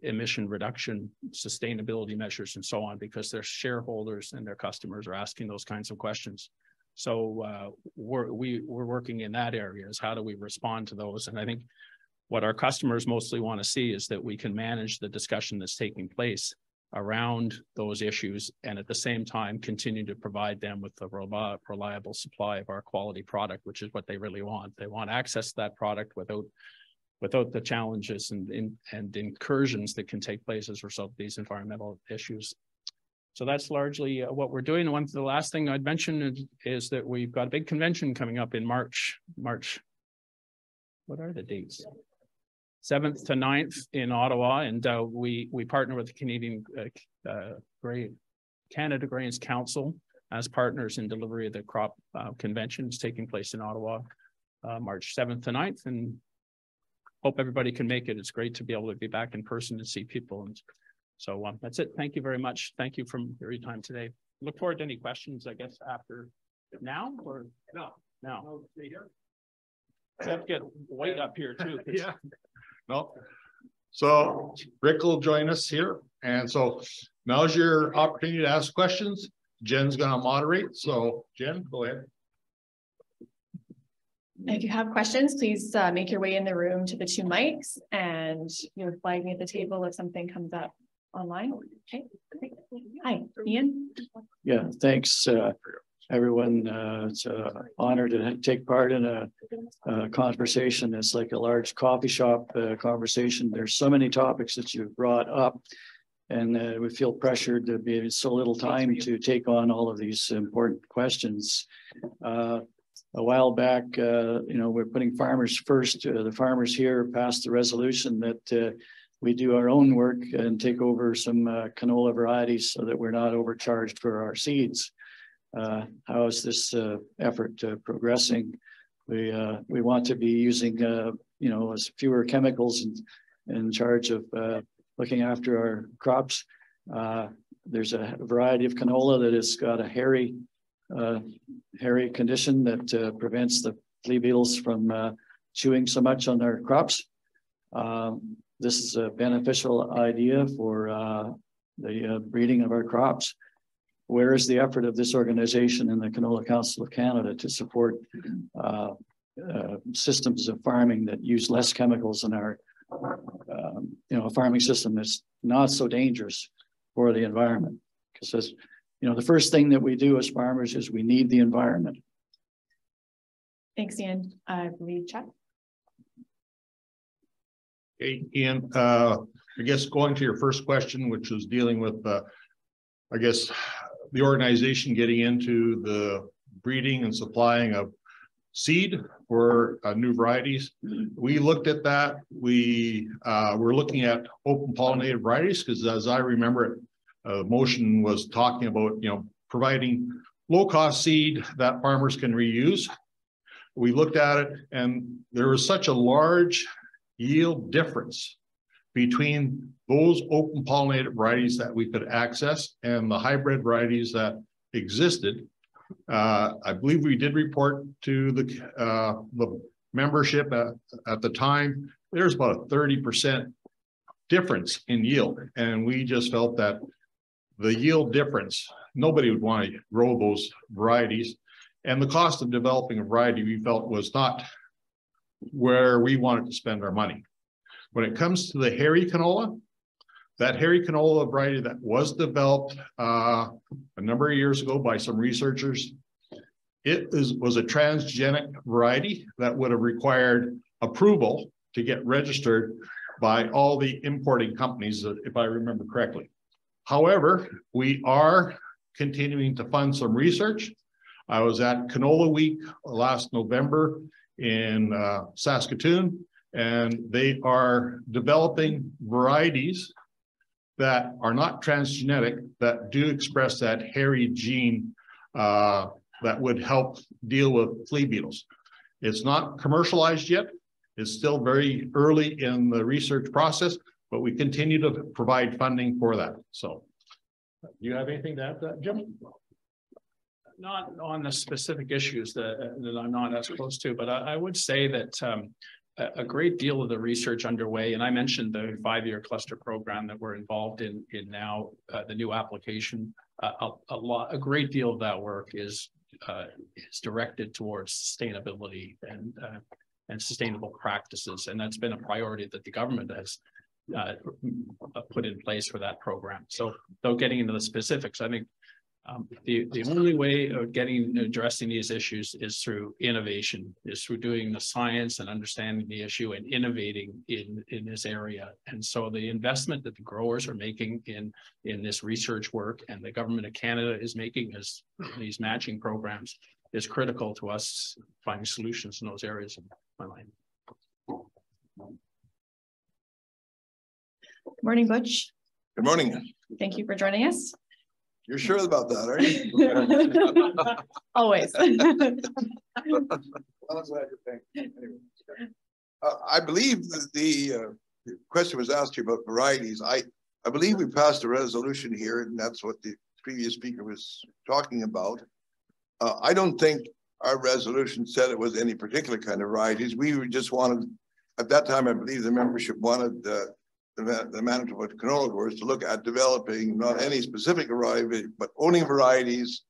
emission reduction sustainability measures and so on because their shareholders and their customers are asking those kinds of questions. So uh, we're we, we're working in that area is how do we respond to those? And i think what our customers mostly want to see is that we can manage the discussion that's taking place around those issues and at the same time continue to provide them with a reliable supply of our quality product, which is what they really want. They want access to that product without without the challenges and, and, and incursions that can take place as a result of these environmental issues. So that's largely uh, what we're doing. One the last thing I'd mention is, is that we've got a big convention coming up in March. March. What are the dates? 7th to 9th in Ottawa, and uh, we we partner with the Canadian uh, uh, Grain Canada Grains Council as partners in delivery of the crop uh, conventions taking place in Ottawa, uh, March 7th to 9th, and hope everybody can make it. It's great to be able to be back in person and see people. And so um, that's it. Thank you very much. Thank you for your time today. Look forward to any questions, I guess, after now or no, now. No, to get white up here too. yeah. No. So Rick will join us here. And so now's your opportunity to ask questions. Jen's going to moderate. So Jen, go ahead. If you have questions, please uh, make your way in the room to the two mics and you're flagging at the table if something comes up online. Okay, great. Hi, Ian. Yeah, thanks. Uh, everyone. Uh, it's an honor to take part in a, a, conversation. It's like a large coffee shop uh, conversation. There's so many topics that you've brought up, and uh, we feel pressured to be so little time to take on all of these important questions. Uh, a while back, uh, you know, we're putting farmers first. Uh, the farmers here passed the resolution that we do our own work and take over some canola varieties so that we're not overcharged for our seeds. Uh, how is this uh, effort uh, progressing? We uh, we want to be using uh, you know as fewer chemicals and in charge of uh, looking after our crops. there's a variety of canola that has got a hairy hairy condition that prevents the flea beetles from chewing so much on our crops. Um, this is a beneficial idea for the breeding of our crops where is the effort of this organization and the Canola Council of Canada to support uh, uh, systems of farming that use less chemicals in our, um, you know, a farming system that's not so dangerous for the environment? Because as you know, the first thing that we do as farmers is we need the environment. Thanks, Ian. I believe Chuck. Hey, Ian, uh, I guess going to your first question, which was dealing with, uh, I guess, the organization getting into the breeding and supplying of seed for uh, new varieties. We looked at that. We uh, were looking at open pollinated varieties because as I remember it, uh, motion was talking about, you know, providing low cost seed that farmers can reuse. We looked at it and there was such a large yield difference between those open pollinated varieties that we could access and the hybrid varieties that existed. Uh, I believe we did report to the, uh, the membership at, at the time, there's about a 30% difference in yield. And we just felt that the yield difference, nobody would want to grow those varieties. And the cost of developing a variety we felt was not where we wanted to spend our money. When it comes to the hairy canola, that hairy canola variety that was developed uh, a number of years ago by some researchers, it is, was a transgenic variety that would have required approval to get registered by all the importing companies, if I remember correctly. However, we are continuing to fund some research. I was at Canola Week last November in uh, Saskatoon, and they are developing varieties that are not transgenic that do express that hairy gene uh, that would help deal with flea beetles. It's not commercialized yet. It's still very early in the research process, but we continue to provide funding for that. So do you have anything to add to that, Jim? Not on the specific issues that, that I'm not as close to, but I, I would say that um, a, great deal of the research underway, and I mentioned the five-year cluster program that we're involved in in now, uh, the new application. Uh, a, a, lot, a great deal of that work is uh, is directed towards sustainability and uh, and sustainable practices, and that's been a priority that the government has uh, put in place for that program. So, though getting into the specifics, I think um, the, the only way of getting addressing these issues is through innovation, is through doing the science and understanding the issue and innovating in, in this area. And so the investment that the growers are making in, in this research work and the government of Canada is making as these matching programs is critical to us finding solutions in those areas in my mind. Morning, Butch. Good morning. Thank you for joining us. You're sure about that, are you? Always. I'm glad you're saying. uh, I believe the uh, question was asked you about varieties. I, I believe we passed a resolution here, and that's what the previous speaker was talking about. Uh, I don't think our resolution said it was any particular kind of varieties. We just wanted, at that time, I believe the membership wanted uh, the, the management of canola growers to look at developing not any specific variety, but owning varieties.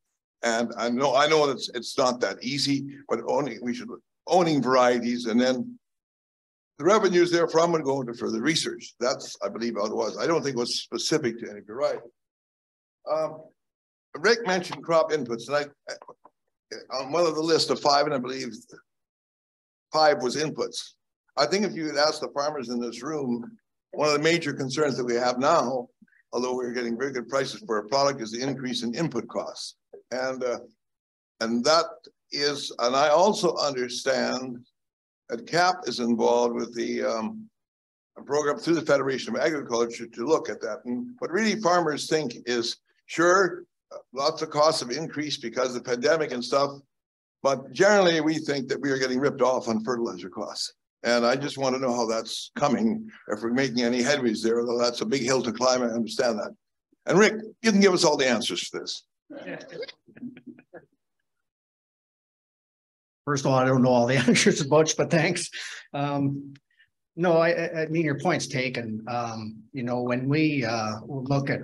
And I know I know it's it's not that easy, but owning we should owning varieties and then the revenues therefrom would go into further research. That's I believe how it was. I don't think it was specific to any variety. Um, Rick mentioned crop inputs, and I on one of the list of five, and I believe five was inputs. I think if you had asked the farmers in this room one of the major concerns that we have now, although we're getting very good prices for our product, is the increase in input costs. And, uh, and that is, and I also understand that CAP is involved with the um, program through the Federation of Agriculture to look at that. And what really farmers think is, sure, lots of costs have increased because of the pandemic and stuff, but generally we think that we are getting ripped off on fertilizer costs. And I just want to know how that's coming, if we're making any headways there, although that's a big hill to climb, I understand that. And Rick, you can give us all the answers for this. First of all, I don't know all the answers much, but thanks. Um, no, I, I mean, your point's taken. Um, you know, when we uh, look at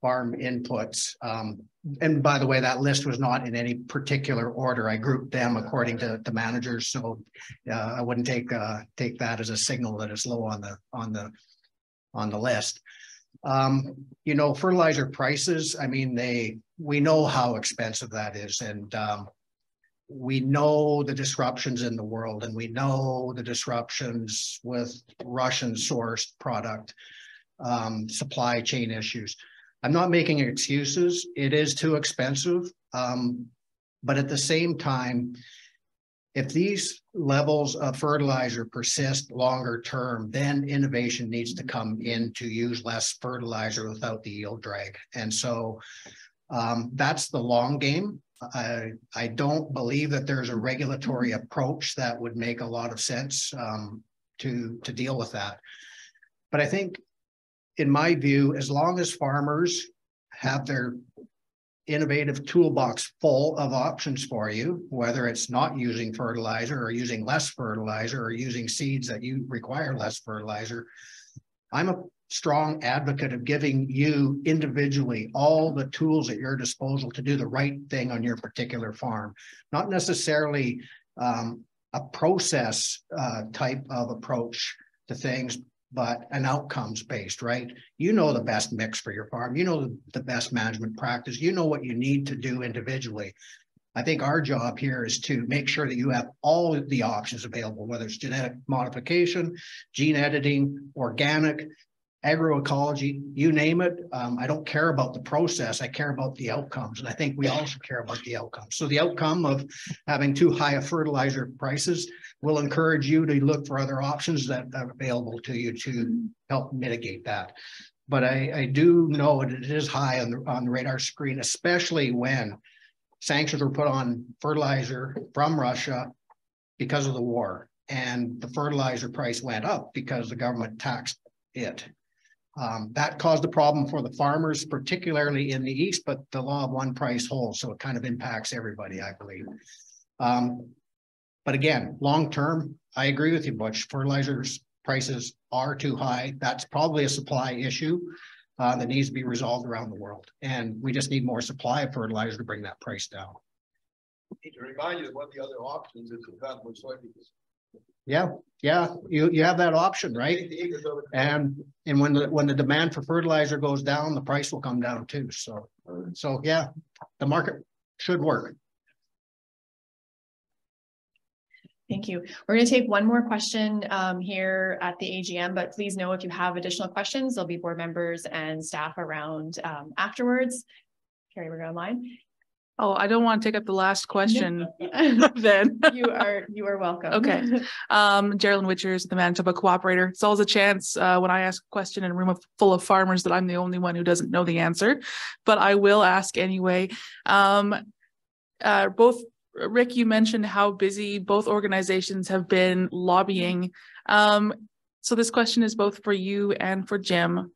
farm inputs, um, and by the way, that list was not in any particular order. I grouped them according to the managers, so uh, I wouldn't take uh, take that as a signal that it's low on the on the on the list. Um, you know, fertilizer prices. I mean, they we know how expensive that is, and um, we know the disruptions in the world and we know the disruptions with Russian sourced product, um, supply chain issues. I'm not making excuses. It is too expensive. Um, but at the same time, if these levels of fertilizer persist longer term, then innovation needs to come in to use less fertilizer without the yield drag. And so um, that's the long game. I, I don't believe that there's a regulatory approach that would make a lot of sense um, to, to deal with that. But I think, in my view, as long as farmers have their innovative toolbox full of options for you, whether it's not using fertilizer or using less fertilizer or using seeds that you require less fertilizer. I'm a strong advocate of giving you individually all the tools at your disposal to do the right thing on your particular farm, not necessarily um, a process uh, type of approach to things, but an outcomes based, right? You know the best mix for your farm. You know the, the best management practice. You know what you need to do individually. I think our job here is to make sure that you have all the options available, whether it's genetic modification, gene editing, organic, agroecology, you name it. Um, I don't care about the process. I care about the outcomes. And I think we also care about the outcomes. So the outcome of having too high a fertilizer prices will encourage you to look for other options that are available to you to help mitigate that. But I, I do know that it is high on the, on the radar screen, especially when sanctions were put on fertilizer from Russia because of the war. And the fertilizer price went up because the government taxed it. Um, that caused a problem for the farmers, particularly in the east, but the law of one price holds, so it kind of impacts everybody, I believe. Um, but again, long term, I agree with you, Butch. Fertilizers prices are too high. That's probably a supply issue uh, that needs to be resolved around the world, and we just need more supply of fertilizer to bring that price down. Need to remind you what the other options is to cut with soybeans. Yeah, yeah, you, you have that option, right? And, and when the, when the demand for fertilizer goes down, the price will come down too. So, so yeah, the market should work. Thank you. We're going to take one more question um, here at the AGM, but please know if you have additional questions, there'll be board members and staff around um, afterwards. Carrie, we're going online. Oh, I don't want to take up the last question then. You are, you are welcome. Okay. Um, Geralyn Wichers, the Manitoba Cooperator. It's always a chance uh, when I ask a question in a room full of farmers that I'm the only one who doesn't know the answer, but I will ask anyway. Um, uh, both Rick, you mentioned how busy both organizations have been lobbying. Um, so this question is both for you and for Jim.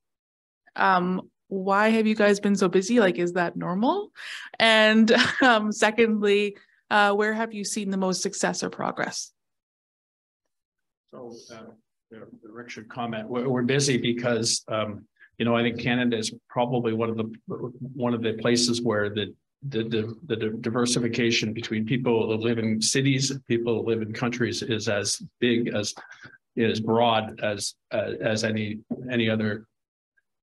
Um, why have you guys been so busy? Like, is that normal? And um, secondly, uh, where have you seen the most success or progress? So, uh, Rick should comment. We're, we're busy because, um, you know, I think Canada is probably one of the one of the places where the the, the, the diversification between people that live in cities, people who live in countries is as big as is broad as uh, as any any other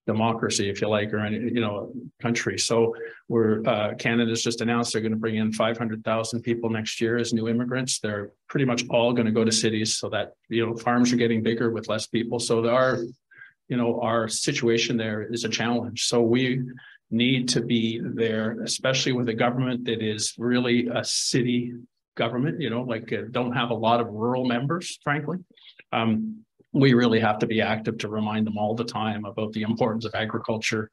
democracy, if you like, or any, you know, country. So we're, uh, Canada's just announced they're going to bring in 500,000 people next year as new immigrants. They're pretty much all going to go to cities so that, you know, farms are getting bigger with less people. So there are, you know, our situation there is a challenge. So we need to be there, especially with a government that is really a city government, you know, like uh, don't have a lot of rural members, frankly. Um, we really have to be active to remind them all the time about the importance of agriculture,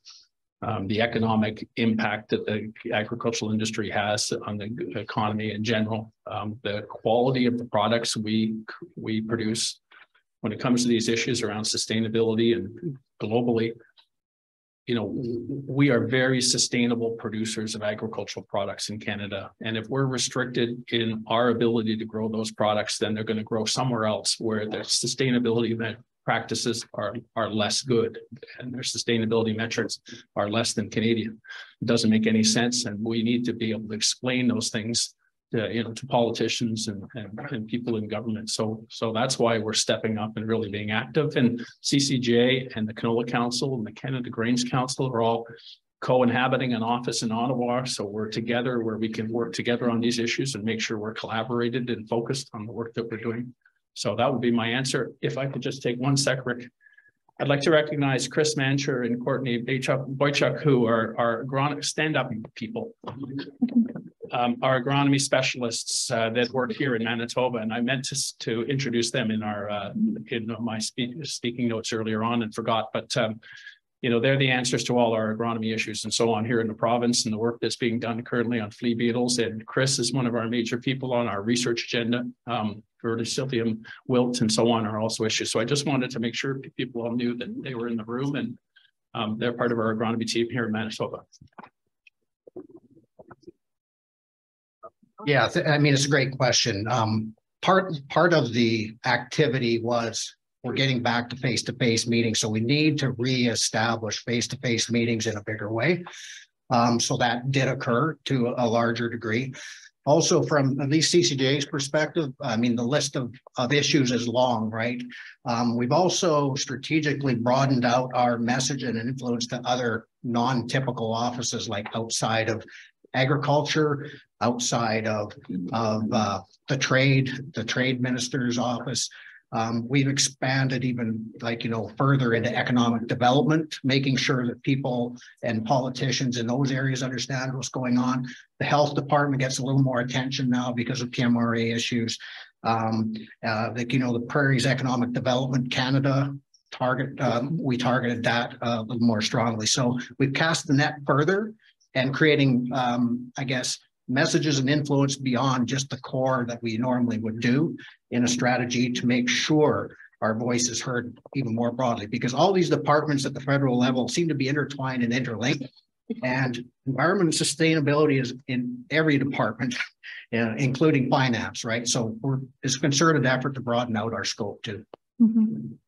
um, the economic impact that the agricultural industry has on the economy in general, um, the quality of the products we we produce. When it comes to these issues around sustainability and globally, you know, we are very sustainable producers of agricultural products in Canada. And if we're restricted in our ability to grow those products, then they're going to grow somewhere else where the sustainability practices are, are less good and their sustainability metrics are less than Canadian. It doesn't make any sense. And we need to be able to explain those things you know, to politicians and, and, and, people in government. So, so that's why we're stepping up and really being active. And CCGA and the Canola Council and the Canada Grains Council are all co-inhabiting an office in Ottawa, so we're together where we can work together on these issues and make sure we're collaborated and focused on the work that we're doing. So that would be my answer. If I could just take one sec, Rick. I'd like to recognize Chris Manchur and Courtney Boychuk, who are, are stand-up people. Um, our agronomy specialists uh, that work here in Manitoba, and I meant to, to introduce them in our uh, in my speak, speaking notes earlier on and forgot, but um, you know, they're the answers to all our agronomy issues and so on here in the province and the work that's being done currently on flea beetles. And Chris is one of our major people on our research agenda. Um, verticillium wilt and so on are also issues. So I just wanted to make sure people all knew that they were in the room and um, they're part of our agronomy team here in Manitoba. Yeah, I mean, it's a great question. Um, part part of the activity was we're getting back to face-to-face meetings, so we need to reestablish face-to-face meetings in a bigger way. Um, so that did occur to a larger degree. Also, from at least CCGA's perspective, I mean, the list of, of issues is long, right? Um, we've also strategically broadened out our message and influence to other non-typical offices like outside of agriculture, outside of, of uh, the trade, the trade minister's office, um, we've expanded even like, you know, further into economic development, making sure that people and politicians in those areas understand what's going on. The health department gets a little more attention now because of PMRA issues. Um, uh, like, you know, the Prairies Economic Development Canada target, um, we targeted that uh, a little more strongly. So we've cast the net further and creating, um, I guess, messages and influence beyond just the core that we normally would do in a strategy to make sure our voice is heard even more broadly. Because all these departments at the federal level seem to be intertwined and interlinked and environment and sustainability is in every department uh, including finance right? So we're it's a concerted effort to broaden out our scope too. Mm -hmm.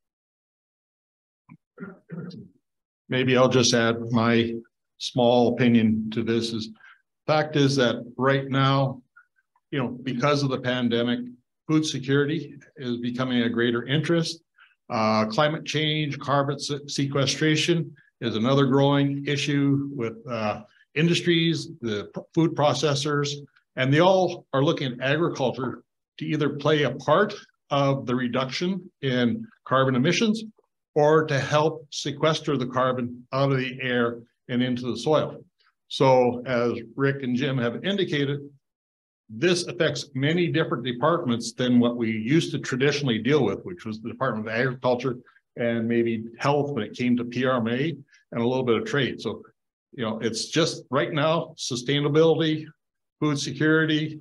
maybe i'll just add my small opinion to this is fact is that right now, you know, because of the pandemic, food security is becoming a greater interest. Uh, climate change, carbon sequestration is another growing issue with uh, industries, the food processors, and they all are looking at agriculture to either play a part of the reduction in carbon emissions or to help sequester the carbon out of the air and into the soil. So as Rick and Jim have indicated, this affects many different departments than what we used to traditionally deal with, which was the Department of Agriculture and maybe health when it came to PRMA and a little bit of trade. So, you know, it's just right now, sustainability, food security,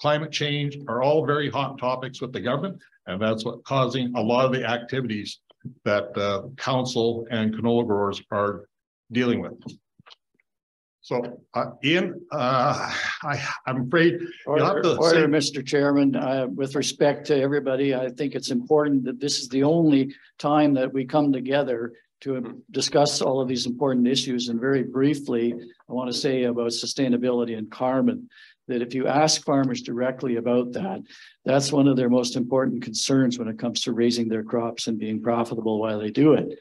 climate change are all very hot topics with the government. And that's what causing a lot of the activities that uh, council and canola growers are dealing with. So, uh, Ian, uh, I, I'm afraid Order, order Mr. Chairman, uh, with respect to everybody, I think it's important that this is the only time that we come together to discuss all of these important issues. And very briefly, I want to say about sustainability and carbon, that if you ask farmers directly about that, that's one of their most important concerns when it comes to raising their crops and being profitable while they do it.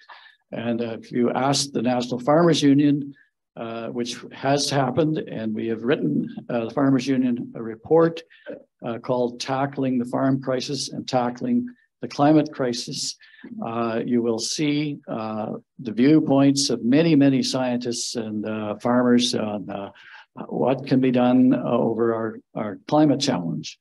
And uh, if you ask the National Farmers Union, uh, which has happened, and we have written uh, the Farmers Union a report uh, called Tackling the Farm Crisis and Tackling the Climate Crisis. Uh, you will see uh, the viewpoints of many, many scientists and farmers on what can be done over our, our climate challenge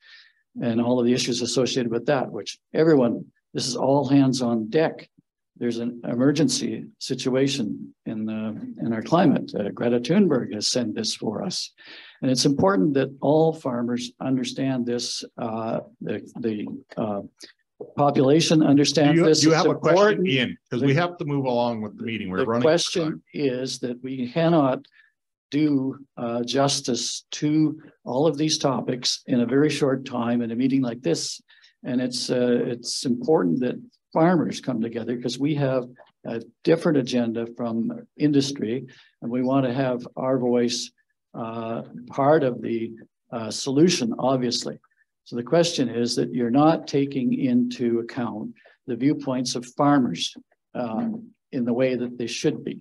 and all of the issues associated with that, which everyone, this is all hands on deck there's an emergency situation in the in our climate. Uh, Greta Thunberg has sent this for us, and it's important that all farmers understand this. Uh, the the uh, population understands you, this. You have a question, Ian, because we have to move along with the meeting. We're the running. The question is that we cannot do uh, justice to all of these topics in a very short time in a meeting like this. And it's uh, it's important that farmers come together because we have a different agenda from industry and we want to have our voice uh, part of the uh, solution, obviously. So the question is that you're not taking into account the viewpoints of farmers um, in the way that they should be.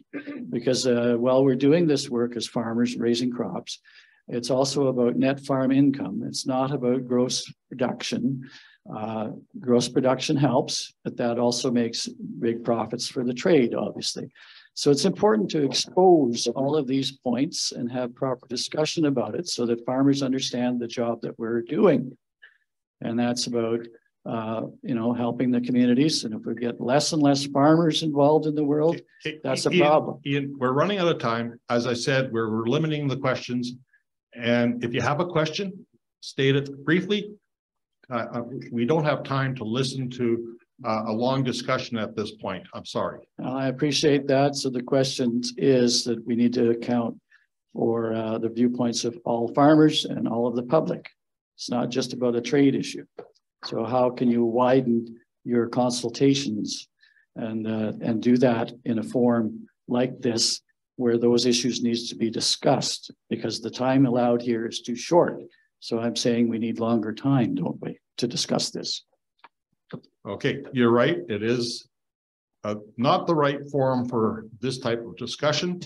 Because uh, while we're doing this work as farmers raising crops, it's also about net farm income. It's not about gross production. Uh, gross production helps, but that also makes big profits for the trade, obviously. So it's important to expose all of these points and have proper discussion about it so that farmers understand the job that we're doing. And that's about, uh, you know, helping the communities. And if we get less and less farmers involved in the world, that's a Ian- problem. Ian, we're running out of time. As I said, we're, we're limiting the questions. And if you have a question, state it briefly. We don't have time to listen to, uh, a long discussion at this point. I'm sorry. I appreciate that. So the question is that we need to account for uh, the viewpoints of all farmers and all of the public. It's not just about a trade issue. So how can you widen your consultations and, uh, and do that in a forum like this where those issues needs to be discussed because the time allowed here is too short. So I'm saying we need longer time, don't we, to discuss this? Okay, you're right. It is uh, not the right forum for this type of discussion.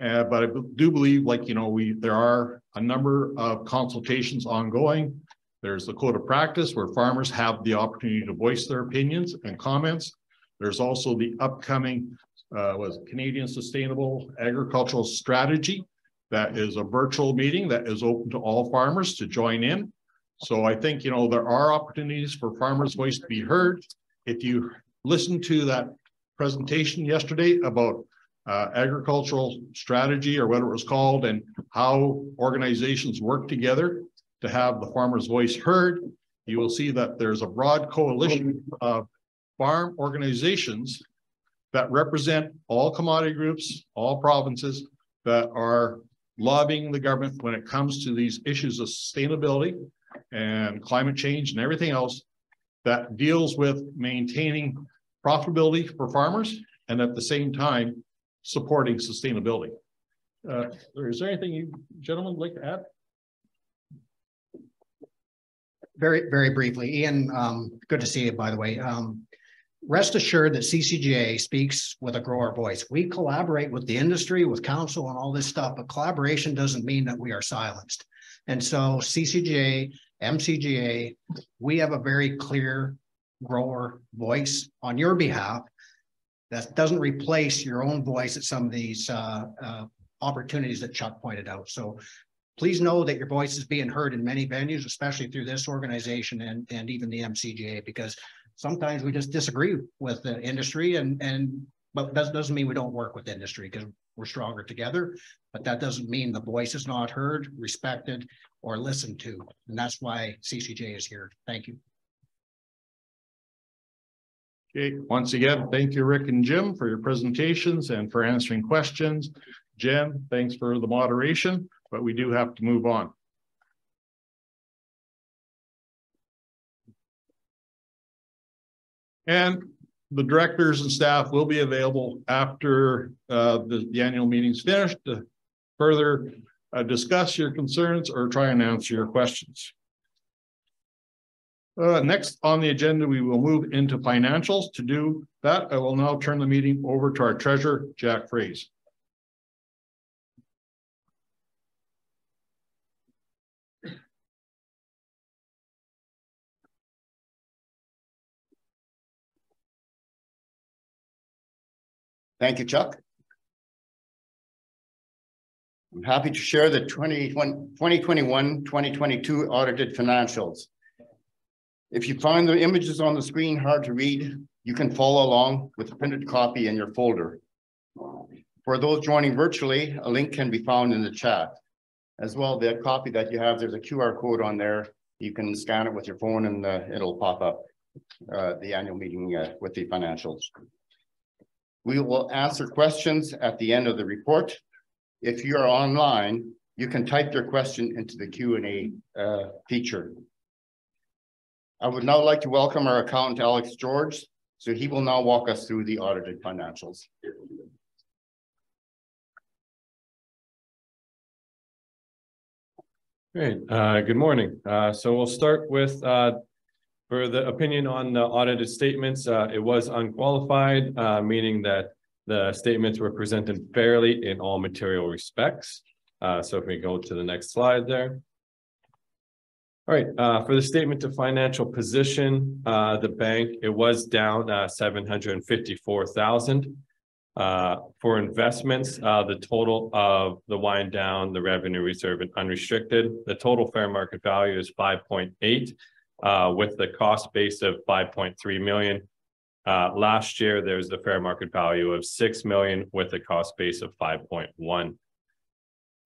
Uh, but I do believe, like, you know, we, there are a number of consultations ongoing. There's the code of practice where farmers have the opportunity to voice their opinions and comments. There's also the upcoming, uh, was Canadian Sustainable Agricultural Strategy. That is a virtual meeting that is open to all farmers to join in. So I think, you know, there are opportunities for farmers' voice to be heard. If you listen to that presentation yesterday about uh, agricultural strategy or whatever it was called and how organizations work together to have the farmer's voice heard, you will see that there's a broad coalition of farm organizations that represent all commodity groups, all provinces that are lobbying the government when it comes to these issues of sustainability and climate change and everything else that deals with maintaining profitability for farmers and at the same time supporting sustainability. Uh, is there anything you gentlemen like to add? Very, very briefly, Ian, um, good to see you, by the way. Um, rest assured that CCGA speaks with a grower voice. We collaborate with the industry, with council and all this stuff, but collaboration doesn't mean that we are silenced. And so CCGA, MCGA, we have a very clear grower voice on your behalf that doesn't replace your own voice at some of these uh, uh, opportunities that Chuck pointed out. So please know that your voice is being heard in many venues, especially through this organization and, and even the MCGA, because sometimes we just disagree with the industry and, and, but that doesn't mean we don't work with industry because we're stronger together. But that doesn't mean the voice is not heard, respected, or listened to. And that's why CCGA is here. Thank you. Okay, once again, thank you, Rick and Jim, for your presentations and for answering questions. Jen, thanks for the moderation, but we do have to move on. And the directors and staff will be available after uh, the, the annual meeting's finished to further uh, discuss your concerns or try and answer your questions. Uh, next on the agenda, we will move into financials. To do that, I will now turn the meeting over to our treasurer, Jack Froese. Thank you, Chuck. I'm happy to share the 2021, 2022 audited financials. If you find the images on the screen hard to read, you can follow along with a printed copy in your folder. For those joining virtually, a link can be found in the chat. As well, the copy that you have, there's a QR code on there. You can scan it with your phone and uh, it'll pop up uh, the annual meeting uh, with the financials. We will answer questions at the end of the report. If you are online, you can type your question into the Q and A uh, feature. I would now like to welcome our accountant, Alex George. So he will now walk us through the audited financials. Great. Uh, good morning. Uh, so we'll start with uh, for the opinion on the audited statements. Uh, it was unqualified, uh, meaning that the statements were presented fairly in all material respects. Uh, so if we go to the next slide there. All right, uh, for the statement of financial position, uh, the bank, it was down, uh, seven hundred and fifty-four thousand. Uh, for investments, uh, the total of the wind down, the revenue reserve and unrestricted, the total fair market value is five point eight. Uh, with the cost base of five point three million. Uh, last year, there's the fair market value of six million with a cost base of five point one.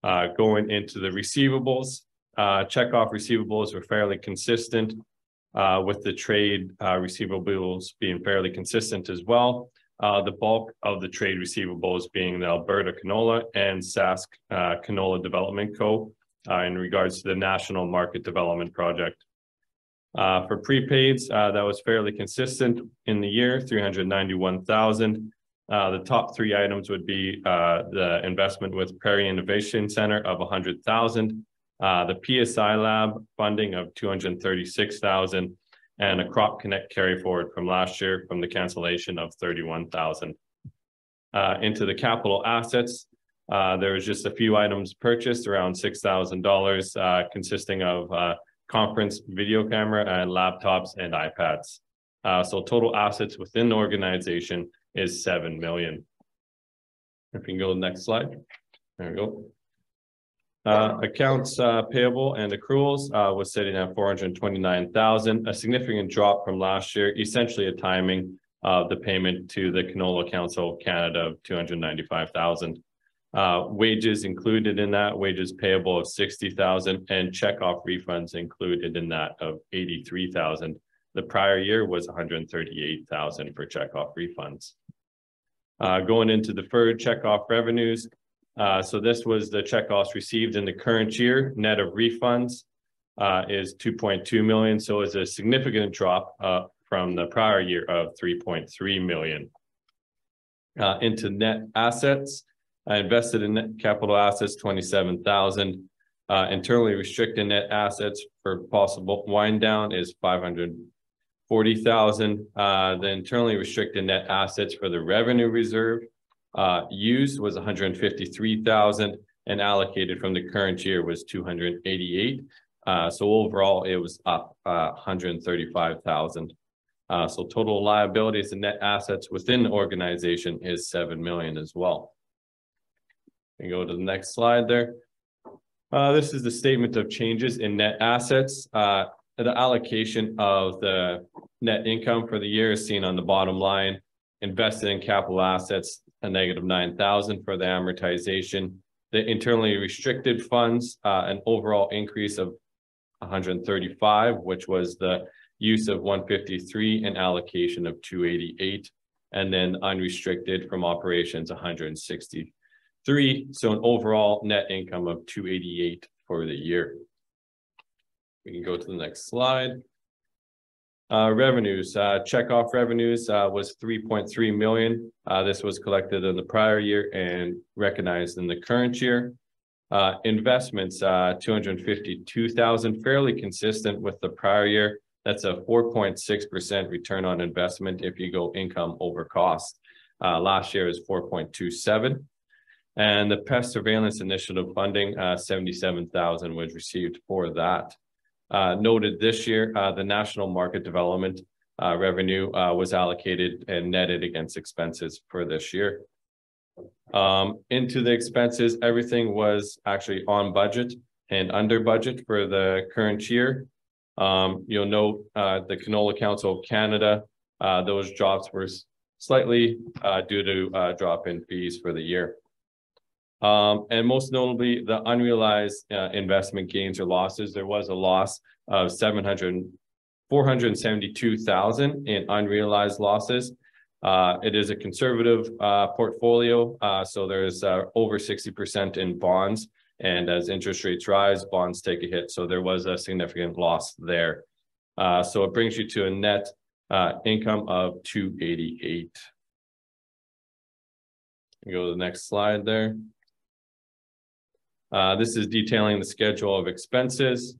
Uh, going into the receivables, uh, check off receivables were fairly consistent. Uh, with the trade, uh, receivables being fairly consistent as well. Uh, the bulk of the trade receivables being the Alberta Canola and Sask, Canola Development Co. in regards to the National Market Development Project. Uh, for prepaids, uh, that was fairly consistent in the year, three hundred ninety-one thousand. Uh, the top three items would be, uh, the investment with Prairie Innovation Center of a hundred thousand. Uh, the PSI Lab funding of two hundred thirty-six thousand and a Crop Connect carry forward from last year from the cancellation of thirty-one thousand. Uh, into the capital assets, there was just a few items purchased, around six thousand dollars, uh, consisting of, conference video camera and laptops and iPads. Uh, so total assets within the organization is seven million. If you can go to the next slide. There we go. Uh, accounts uh, payable and accruals uh, was sitting at four hundred and twenty-nine thousand, a significant drop from last year, essentially a timing of the payment to the Canola Council Canada of two hundred ninety-five thousand. Uh, wages included in that, wages payable of sixty thousand and check off refunds included in that of eighty-three thousand. The prior year was one hundred and thirty-eight thousand for check off refunds. Uh, going into deferred check off revenues, uh, so this was the check offs received in the current year, net of refunds. Uh, is two point two million, so it's a significant drop, uh, from the prior year of three point three million. Uh, into net assets, I invested in capital assets, twenty-seven thousand. Uh, internally restricted net assets for possible wind down is five hundred forty thousand. Uh, the internally restricted net assets for the revenue reserve uh, used was hundred and allocated from the current year was two hundred and eighty-eight. Uh, so overall, it was up, uh, hundred and thirty-five thousand. Uh, so total liabilities and net assets within the organization is seven million as well and go to the next slide there. Uh, this is the statement of changes in net assets. Uh, the allocation of the net income for the year is seen on the bottom line. Invested in capital assets, a negative 9,000 for the amortization. The internally restricted funds, uh, an overall increase of 135, which was the use of 153 and allocation of 288. And then unrestricted from operations, 160 three. So an overall net income of 288 for the year. We can go to the next slide. Uh, revenues, uh, check off revenues uh, was 3.3 million. Uh, this was collected in the prior year and recognized in the current year. Uh, investments, uh, 252,000, fairly consistent with the prior year. That's a 4.6% return on investment if you go income over cost. last year was 4.27. And the pest surveillance initiative funding, uh, seventy-seven thousand was received for that. Uh, noted this year, uh, the national market development uh, revenue uh, was allocated and netted against expenses for this year. Um, into the expenses, everything was actually on budget and under budget for the current year. Um, you'll note uh, the Canola Council of Canada, those drops were slightly due to drop in fees for the year. Um, and most notably, the unrealized uh, investment gains or losses, there was a loss of 700, 472,000 in unrealized losses. Uh, it is a conservative uh, portfolio, uh, so there's uh, over 60% in bonds. And as interest rates rise, bonds take a hit. So there was a significant loss there. Uh, so it brings you to a net income of 288. Go to the next slide there. Uh, this is detailing the schedule of expenses.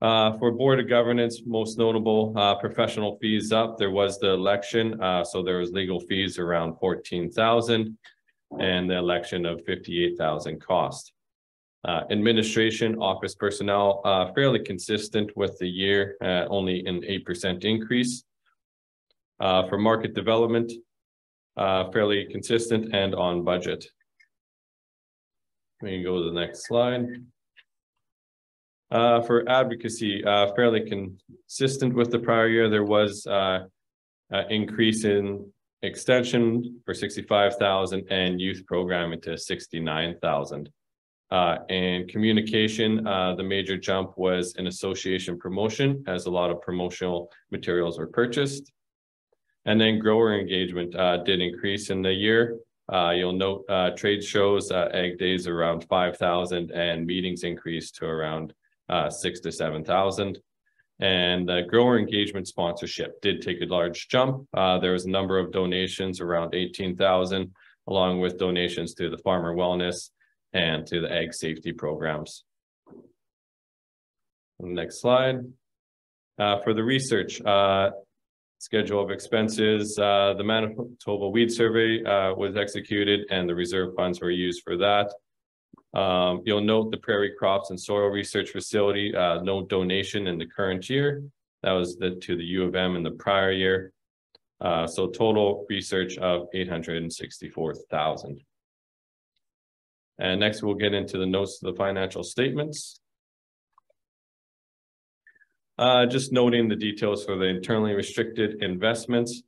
Uh, for Board of Governance, most notable, uh, professional fees up. There was the election, uh, so there was legal fees around fourteen thousand. And the election of fifty-eight thousand cost. Uh, administration, office personnel, fairly consistent with the year, only an eight percent increase. For market development, fairly consistent and on budget. We can go to the next slide. Uh, for advocacy, uh, fairly consistent with the prior year, there was, uh, uh, increase in extension for sixty-five thousand and youth programming to sixty-nine thousand. Uh, and communication, uh, the major jump was an association promotion as a lot of promotional materials were purchased. And then grower engagement, uh, did increase in the year. Uh, you'll note, uh, trade shows, uh, Ag Days around five thousand and meetings increased to around, uh, six to seven thousand. And the grower engagement sponsorship did take a large jump. Uh, there was a number of donations around eighteen thousand, along with donations to the farmer wellness and to the egg safety programs. Next slide. Uh, for the research, uh, schedule of expenses, uh, the Manitoba Weed Survey, uh, was executed and the reserve funds were used for that. Um, you'll note the Prairie Crops and Soil Research Facility, uh, no donation in the current year. That was the, to the U of M in the prior year. Uh, so total research of eight hundred and sixty-four thousand. And next we'll get into the notes of the financial statements. Uh, just noting the details for the internally restricted investments.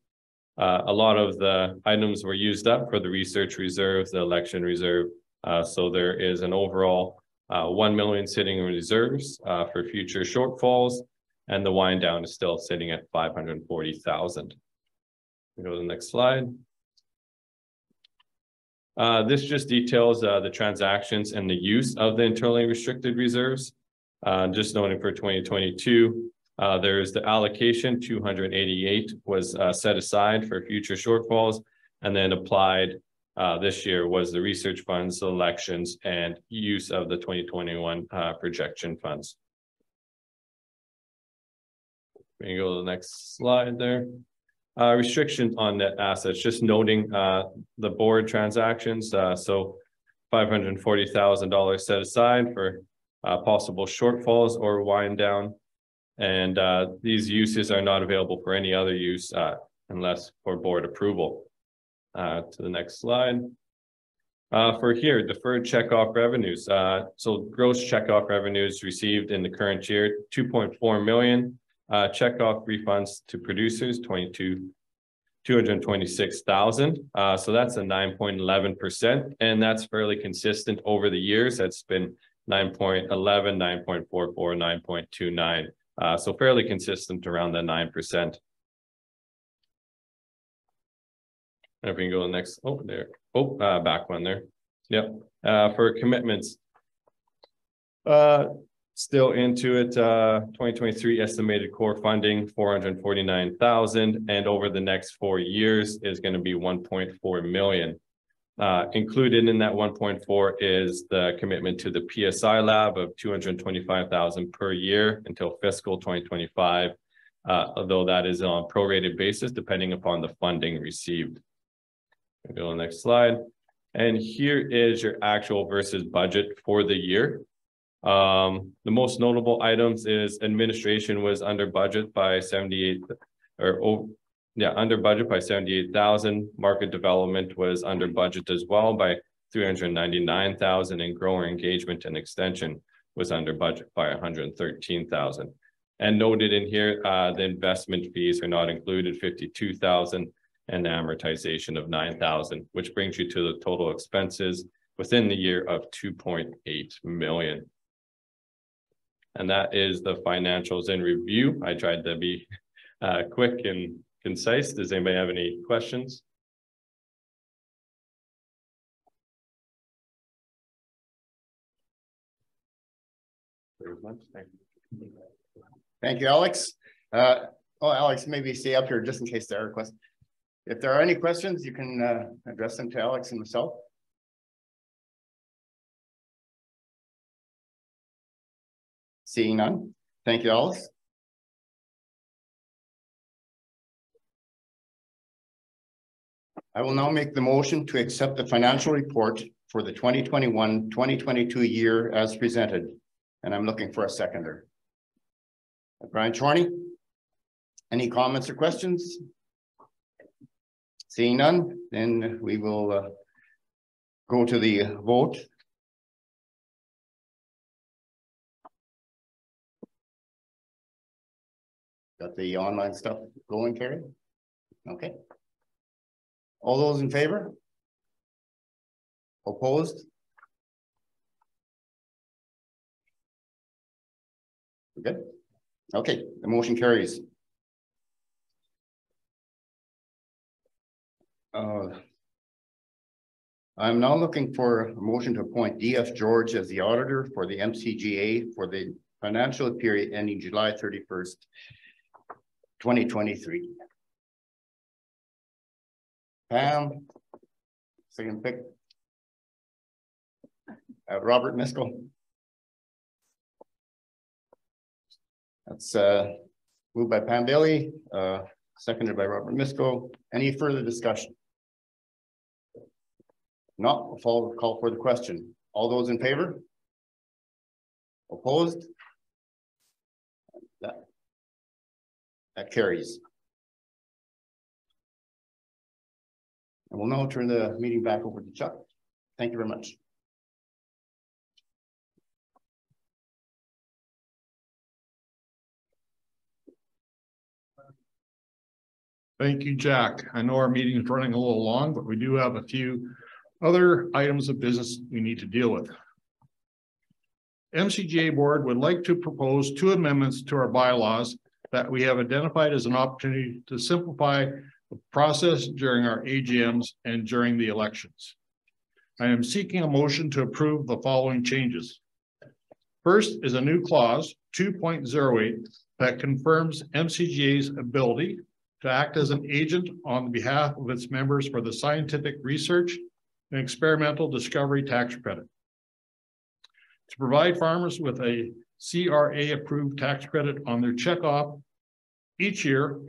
Uh, a lot of the items were used up for the research reserve, the election reserve. Uh, so there is an overall uh, one million sitting in reserves uh, for future shortfalls. And the wind down is still sitting at five hundred and forty thousand. Go to the next slide. Uh, this just details, the transactions and the use of the internally restricted reserves. Uh, just noting for twenty twenty-two, uh, there's the allocation, two hundred eighty-eight was, uh, set aside for future shortfalls. And then applied, uh, this year was the research funds, elections, and use of the twenty twenty-one, uh, projection funds. We can go to the next slide there. Uh, restrictions on net assets, just noting, the board transactions, so. Five hundred and forty thousand dollars set aside for, uh, possible shortfalls or wind down. And, uh, these uses are not available for any other use, uh, unless for board approval. Uh, to the next slide. Uh, for here, deferred checkoff revenues, so gross checkoff revenues received in the current year, two point four million. Uh, checkoff refunds to producers, twenty-two, two hundred and twenty-six thousand. Uh, so that's a nine point eleven percent, and that's fairly consistent over the years. That's been 9.11, 9.44, 9.29. Uh, so fairly consistent around the nine percent. And if we can go to the next, oh, there, oh, uh, back one there. Yep, uh, for commitments. Uh, still into it, uh, twenty twenty-three estimated core funding, four hundred and over the next four years is gonna be one point four million. Uh, included in that one point four is the commitment to the PSI lab of two hundred and twenty-five thousand per year until fiscal twenty twenty-five. Uh, although that is on prorated basis, depending upon the funding received. Go to the next slide. And here is your actual versus budget for the year. Um, the most notable items is administration was under budget by seventy-eight or oh, yeah, under budget by seventy-eight thousand. Market development was under budget as well by three hundred ninety-nine thousand and grower engagement and extension was under budget by hundred and noted in here, uh, the investment fees are not included, fifty-two thousand and amortization of nine thousand, which brings you to the total expenses within the year of two point eight million. And that is the financials in review. I tried to be uh, quick and concise. Does anybody have any questions? Thank you. Alex. Uh, oh, Alex, maybe stay up here just in case there are questions. If there are any questions, you can uh, address them to Alex and myself. Seeing none, Thank you, Alex. I will now make the motion to accept the financial report for the 2021-2022 year as presented. And I'm looking for a seconder. Brian Chorney. Any comments or questions? Seeing none, then we will uh, go to the vote. Got the online stuff going, Carrie? Okay. All those in favor? Opposed? Good. Okay, the motion carries. Uh, I'm now looking for a motion to appoint DF George as the auditor for the MCGA for the financial period ending July thirty-first, twenty twenty-three. Pam, second pick. Uh, Robert Miskell. That's uh, moved by Pam Bailey, uh, seconded by Robert Miskell. Any further discussion? Not, I'll follow, call for the question. All those in favor? Opposed? That, that carries. And we'll now turn the meeting back over to Chuck. Thank you very much. Thank you, Jack. I know our meeting is running a little long, but we do have a few other items of business we need to deal with. MCGA board would like to propose two amendments to our bylaws that we have identified as an opportunity to simplify the process during our AGMs and during the elections. I am seeking a motion to approve the following changes. First is a new clause, two point zero eight, that confirms MCGA's ability to act as an agent on behalf of its members for the scientific research and experimental discovery tax credit. To provide farmers with a CRA approved tax credit on their checkoff each year.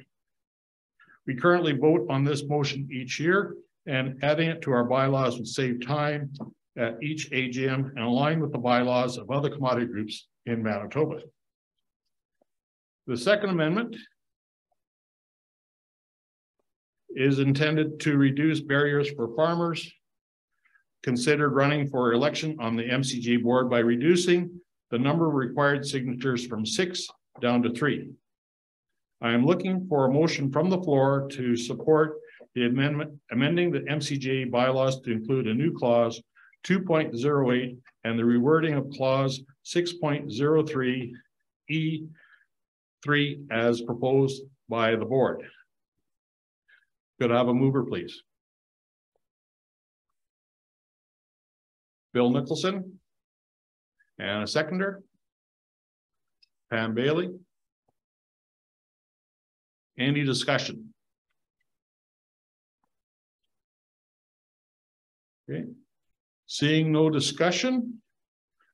We currently vote on this motion each year and adding it to our bylaws would save time at each AGM and align with the bylaws of other commodity groups in Manitoba. The second amendment is intended to reduce barriers for farmers considered running for election on the MCG board by reducing the number of required signatures from six down to three. I am looking for a motion from the floor to support the amendment amending the MCGA bylaws to include a new clause 2.08 and the rewording of clause 6.03 E3 as proposed by the board. Could I have a mover, please? Bill Nicholson. And a seconder. Pam Bailey. Any discussion? Okay, seeing no discussion,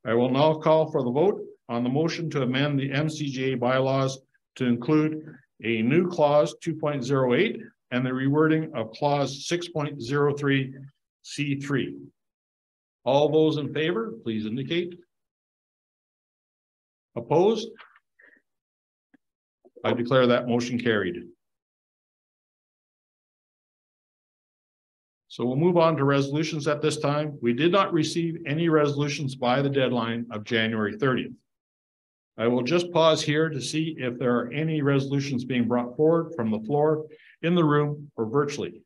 I will now call for the vote on the motion to amend the MCGA bylaws to include a new clause two point zero eight and the rewording of clause six point zero three C three. All those in favor, please indicate. Opposed? I declare that motion carried. So we'll move on to resolutions at this time. We did not receive any resolutions by the deadline of January thirtieth. I will just pause here to see if there are any resolutions being brought forward from the floor in the room or virtually.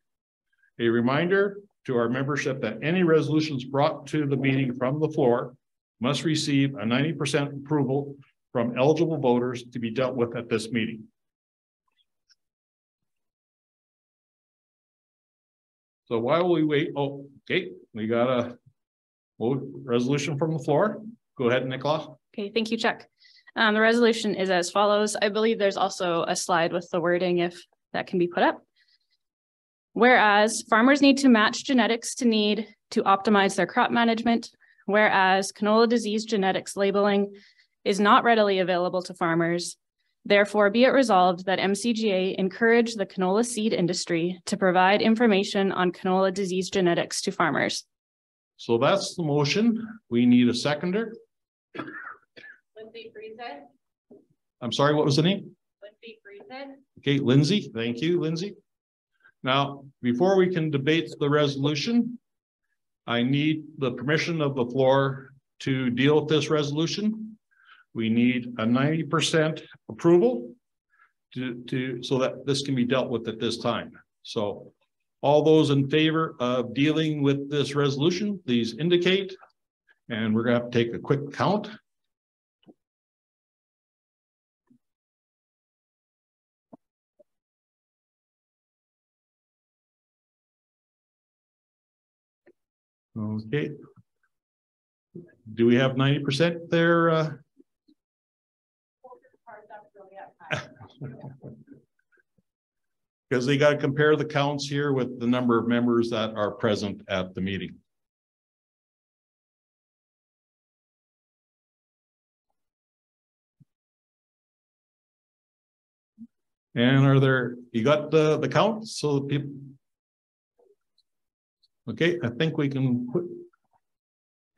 A reminder to our membership that any resolutions brought to the meeting from the floor must receive a ninety percent approval from eligible voters to be dealt with at this meeting. So while we wait, oh, okay, we got a resolution from the floor. Go ahead, Nicola. Okay, thank you, Chuck. Um, the resolution is as follows. I believe there's also a slide with the wording if that can be put up. Whereas farmers need to match genetics to need to optimize their crop management, whereas canola disease genetics labeling is not readily available to farmers. Therefore, be it resolved that MCGA encourage the canola seed industry to provide information on canola disease genetics to farmers. So that's the motion. We need a seconder. Lindsay Friesen. I'm sorry, what was the name? Lindsay Friesen. Okay, Lindsay, thank you, Lindsay. Now, before we can debate the resolution, I need the permission of the floor to deal with this resolution. We need a ninety percent approval to, to, so that this can be dealt with at this time. So all those in favor of dealing with this resolution, please indicate. And we're gonna have to take a quick count. Okay. Do we have ninety percent there? uh? Because they got to compare the counts here with the number of members that are present at the meeting. And are there, you got the, the count, so the people. Okay, I think we can put.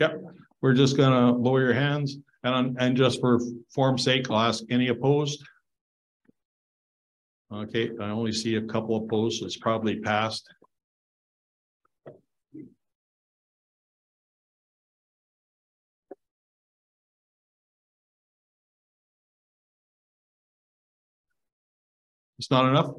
Yep, we're just gonna lower your hands and, and just for form's sake, I'll ask any opposed. Okay, I only see a couple opposed, so it's probably passed. It's not enough?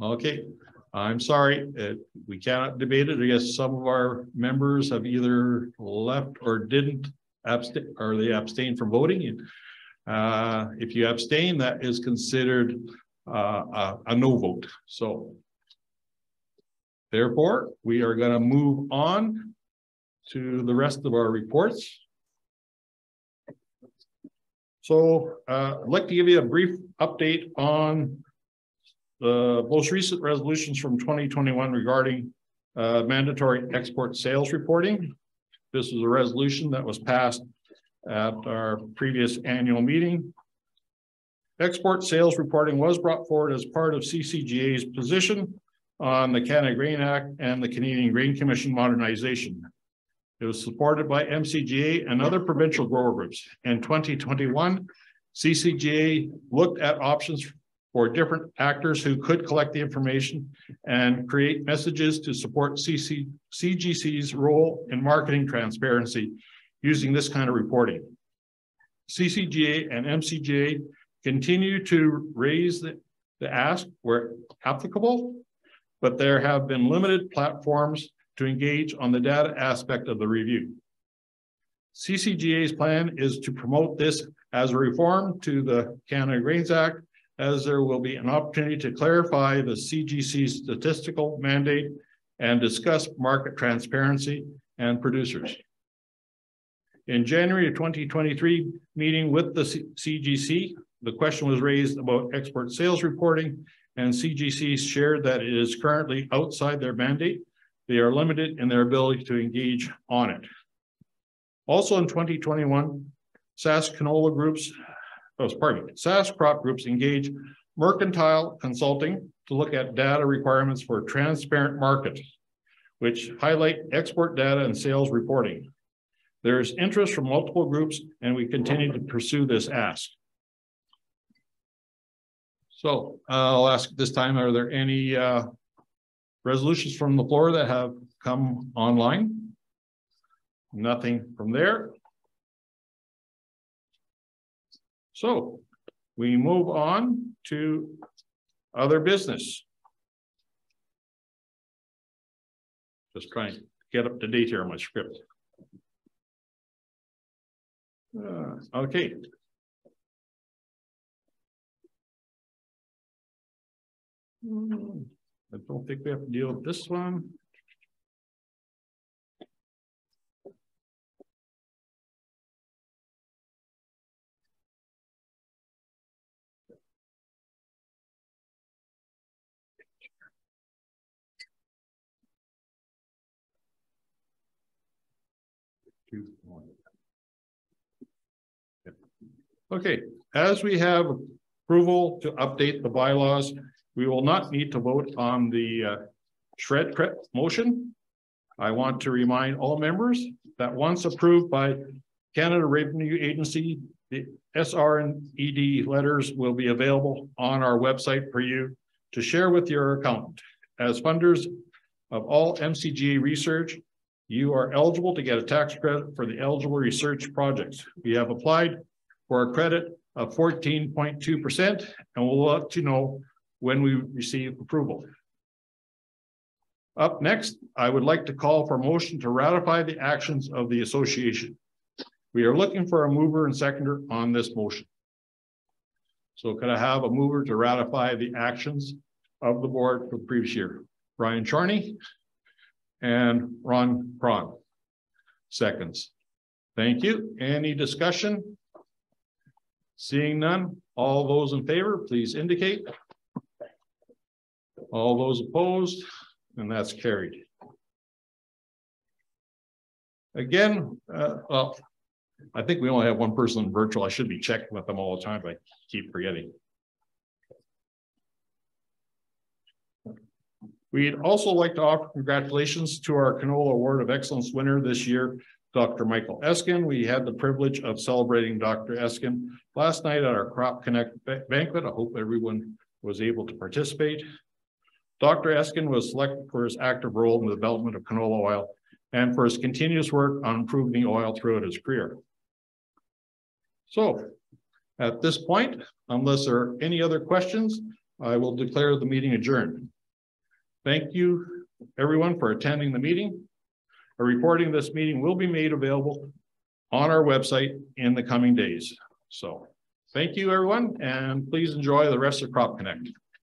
Okay, I'm sorry, uh, we cannot debate it. I guess some of our members have either left or didn't abstain, or they abstain from voting. Uh, if you abstain, that is considered a, a no vote. So therefore, we are going to move on to the rest of our reports. So uh, I'd like to give you a brief update on the most recent resolutions from 2021 regarding uh, mandatory export sales reporting. This is a resolution that was passed at our previous annual meeting. Export sales reporting was brought forward as part of CCGA's position on the Canada Grain Act and the Canadian Grain Commission modernization. It was supported by MCGA and other provincial grower groups. In 2021, CCGA looked at options for different actors who could collect the information and create messages to support CC, CGC's role in marketing transparency using this kind of reporting. CCGA and MCGA continue to raise the, the ask where applicable, but there have been limited platforms to engage on the data aspect of the review. CCGA's plan is to promote this as a reform to the Canada Grains Act as there will be an opportunity to clarify the CGC statistical mandate and discuss market transparency and producers. In January of 2023 meeting with the CGC, the question was raised about export sales reporting and CGC shared that it is currently outside their mandate. They are limited in their ability to engage on it. Also in 2021, Sask canola groups oh, pardon me, Sask crop groups engage mercantile consulting to look at data requirements for transparent markets, which highlight export data and sales reporting. There's interest from multiple groups and we continue to pursue this ask. So uh, I'll ask this time, are there any uh, resolutions from the floor that have come online? Nothing from there. So we move on to other business. Just trying to get up to date here on my script. Uh, okay. I don't think we have to deal with this one. Okay, as we have approval to update the bylaws, we will not need to vote on the uh, SR&ED cre- motion. I want to remind all members that once approved by Canada Revenue Agency, the SR and ED letters will be available on our website for you to share with your accountant. As funders of all MCGA research, you are eligible to get a tax credit for the eligible research projects. We have applied for a credit of fourteen point two percent, and we'll let you know when we receive approval. Up next, I would like to call for a motion to ratify the actions of the association. We are looking for a mover and seconder on this motion. So could I have a mover to ratify the actions of the board for the previous year? Brian Chorney and Ron Cron. Seconds. Thank you. Any discussion? Seeing none, all those in favor, please indicate. All those opposed, and that's carried. Again, uh, well, I think we only have one person virtual. I should be checking with them all the time, but I keep forgetting. We'd also like to offer congratulations to our Canola Award of Excellence winner this year, Dr. Michael Eskin. We had the privilege of celebrating Dr. Eskin last night at our Crop Connect banquet. I hope everyone was able to participate. Dr. Eskin was selected for his active role in the development of canola oil and for his continuous work on improving the oil throughout his career. So at this point, unless there are any other questions, I will declare the meeting adjourned. Thank you, everyone, for attending the meeting. A recording of this meeting will be made available on our website in the coming days. So thank you, everyone, and please enjoy the rest of Crop Connect.